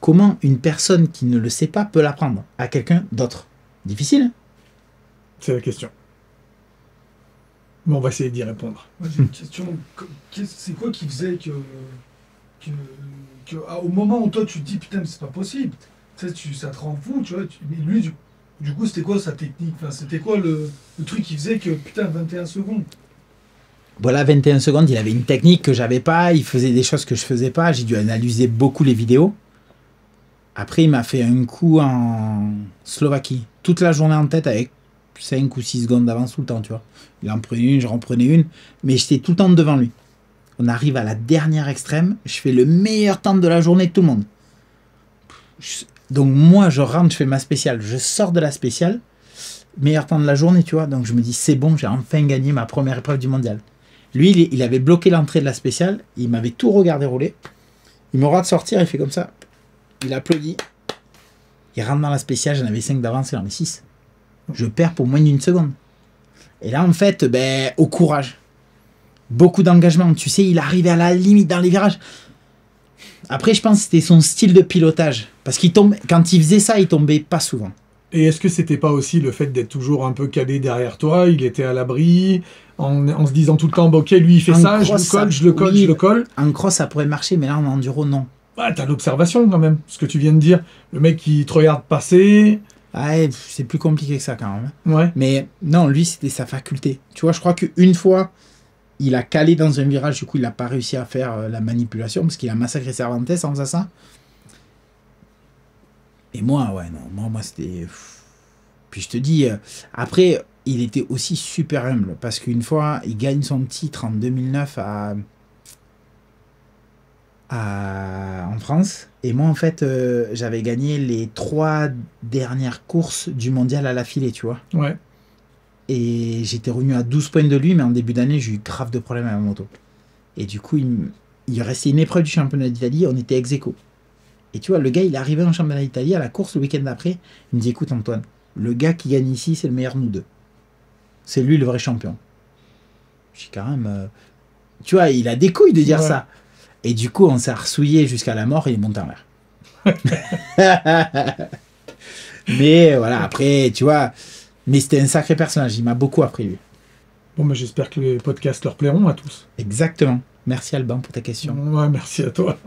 Speaker 1: comment une personne qui ne le sait pas peut l'apprendre à quelqu'un d'autre? Difficile. hein?
Speaker 2: C'est la question. Mais on va essayer d'y répondre.
Speaker 3: Moi, j'ai une question. C'est quoi qui faisait que, que, que- ah, au moment où toi tu te dis putain mais c'est pas possible, tu sais, tu, ça te rend fou, tu vois. tu- mais lui du, du coup c'était quoi sa technique? Enfin c'était quoi le, le truc qui faisait que putain 21 secondes?
Speaker 1: Voilà, 21 secondes, il avait une technique que j'avais pas, il faisait des choses que je faisais pas, j'ai dû analyser beaucoup les vidéos. Après, il m'a fait un coup en Slovaquie, toute la journée en tête avec 5 ou 6 secondes d'avance tout le temps, tu vois. Il en prenait une, je reprenais une, mais j'étais tout le temps devant lui. On arrive à la dernière extrême, je fais le meilleur temps de la journée de tout le monde. Donc moi, je rentre, je fais ma spéciale, je sors de la spéciale, meilleur temps de la journée, tu vois. Donc je me dis, c'est bon, j'ai enfin gagné ma première épreuve du mondial. Lui, il, avait bloqué l'entrée de la spéciale, il m'avait tout regardé rouler. Il me regarde sortir, il fait comme ça. Il applaudit. Il rentre dans la spéciale, j'en avais 5 d'avance, il en avait 6. Je perds pour moins d'une seconde. Et là, en fait, ben, au courage. Beaucoup d'engagement. Tu sais, il arrivait à la limite dans les virages. Après, je pense que c'était son style de pilotage. Parce qu'il tombe, quand il faisait ça, il tombait pas souvent.
Speaker 2: Et est-ce que c'était pas aussi le fait d'être toujours un peu calé derrière toi? Il était à l'abri, en, en se disant tout le temps, bah, ok, lui il fait ça, je le colle,
Speaker 1: ça-
Speaker 2: je le colle,
Speaker 1: oui.
Speaker 2: je le colle.
Speaker 1: En cross, ça pourrait marcher, mais là, en enduro, non.
Speaker 2: Ah, t'as l'observation quand même, ce que tu viens de dire. Le mec qui te regarde passer.
Speaker 1: Ah, c'est plus compliqué que ça quand même.
Speaker 2: Ouais.
Speaker 1: Mais non, lui, c'était sa faculté. Tu vois, je crois qu'une fois, il a calé dans un virage, du coup, il n'a pas réussi à faire euh, la manipulation parce qu'il a massacré Cervantes en faisant ça. Et moi, ouais, non, moi, moi c'était. Puis je te dis, euh, après, il était aussi super humble parce qu'une fois, il gagne son titre en 2009 à. à- en France. Et moi, en fait, euh, j'avais gagné les trois dernières courses du mondial à la filée, tu vois.
Speaker 2: Ouais.
Speaker 1: Et j'étais revenu à 12 points de lui, mais en début d'année, j'ai eu grave de problèmes à ma moto. Et du coup, il, il restait une épreuve du championnat d'Italie, on était ex aequo. Et tu vois, le gars, il est arrivé en championnat d'Italie, à la course le week-end d'après, il me dit écoute, Antoine, le gars qui gagne ici, c'est le meilleur de nous deux. C'est lui le vrai champion. Je suis quand même. euh, Tu vois, il a des couilles de dire
Speaker 2: Ouais.
Speaker 1: ça. Et du coup, on s'est ressouillé jusqu'à la mort et il est monté en l'air. mais voilà, après, tu vois, mais c'était un sacré personnage, il m'a beaucoup appris lui.
Speaker 2: Bon, bah, j'espère que les podcasts leur plairont à tous.
Speaker 1: Exactement. Merci Alban pour ta question.
Speaker 2: Ouais, merci à toi.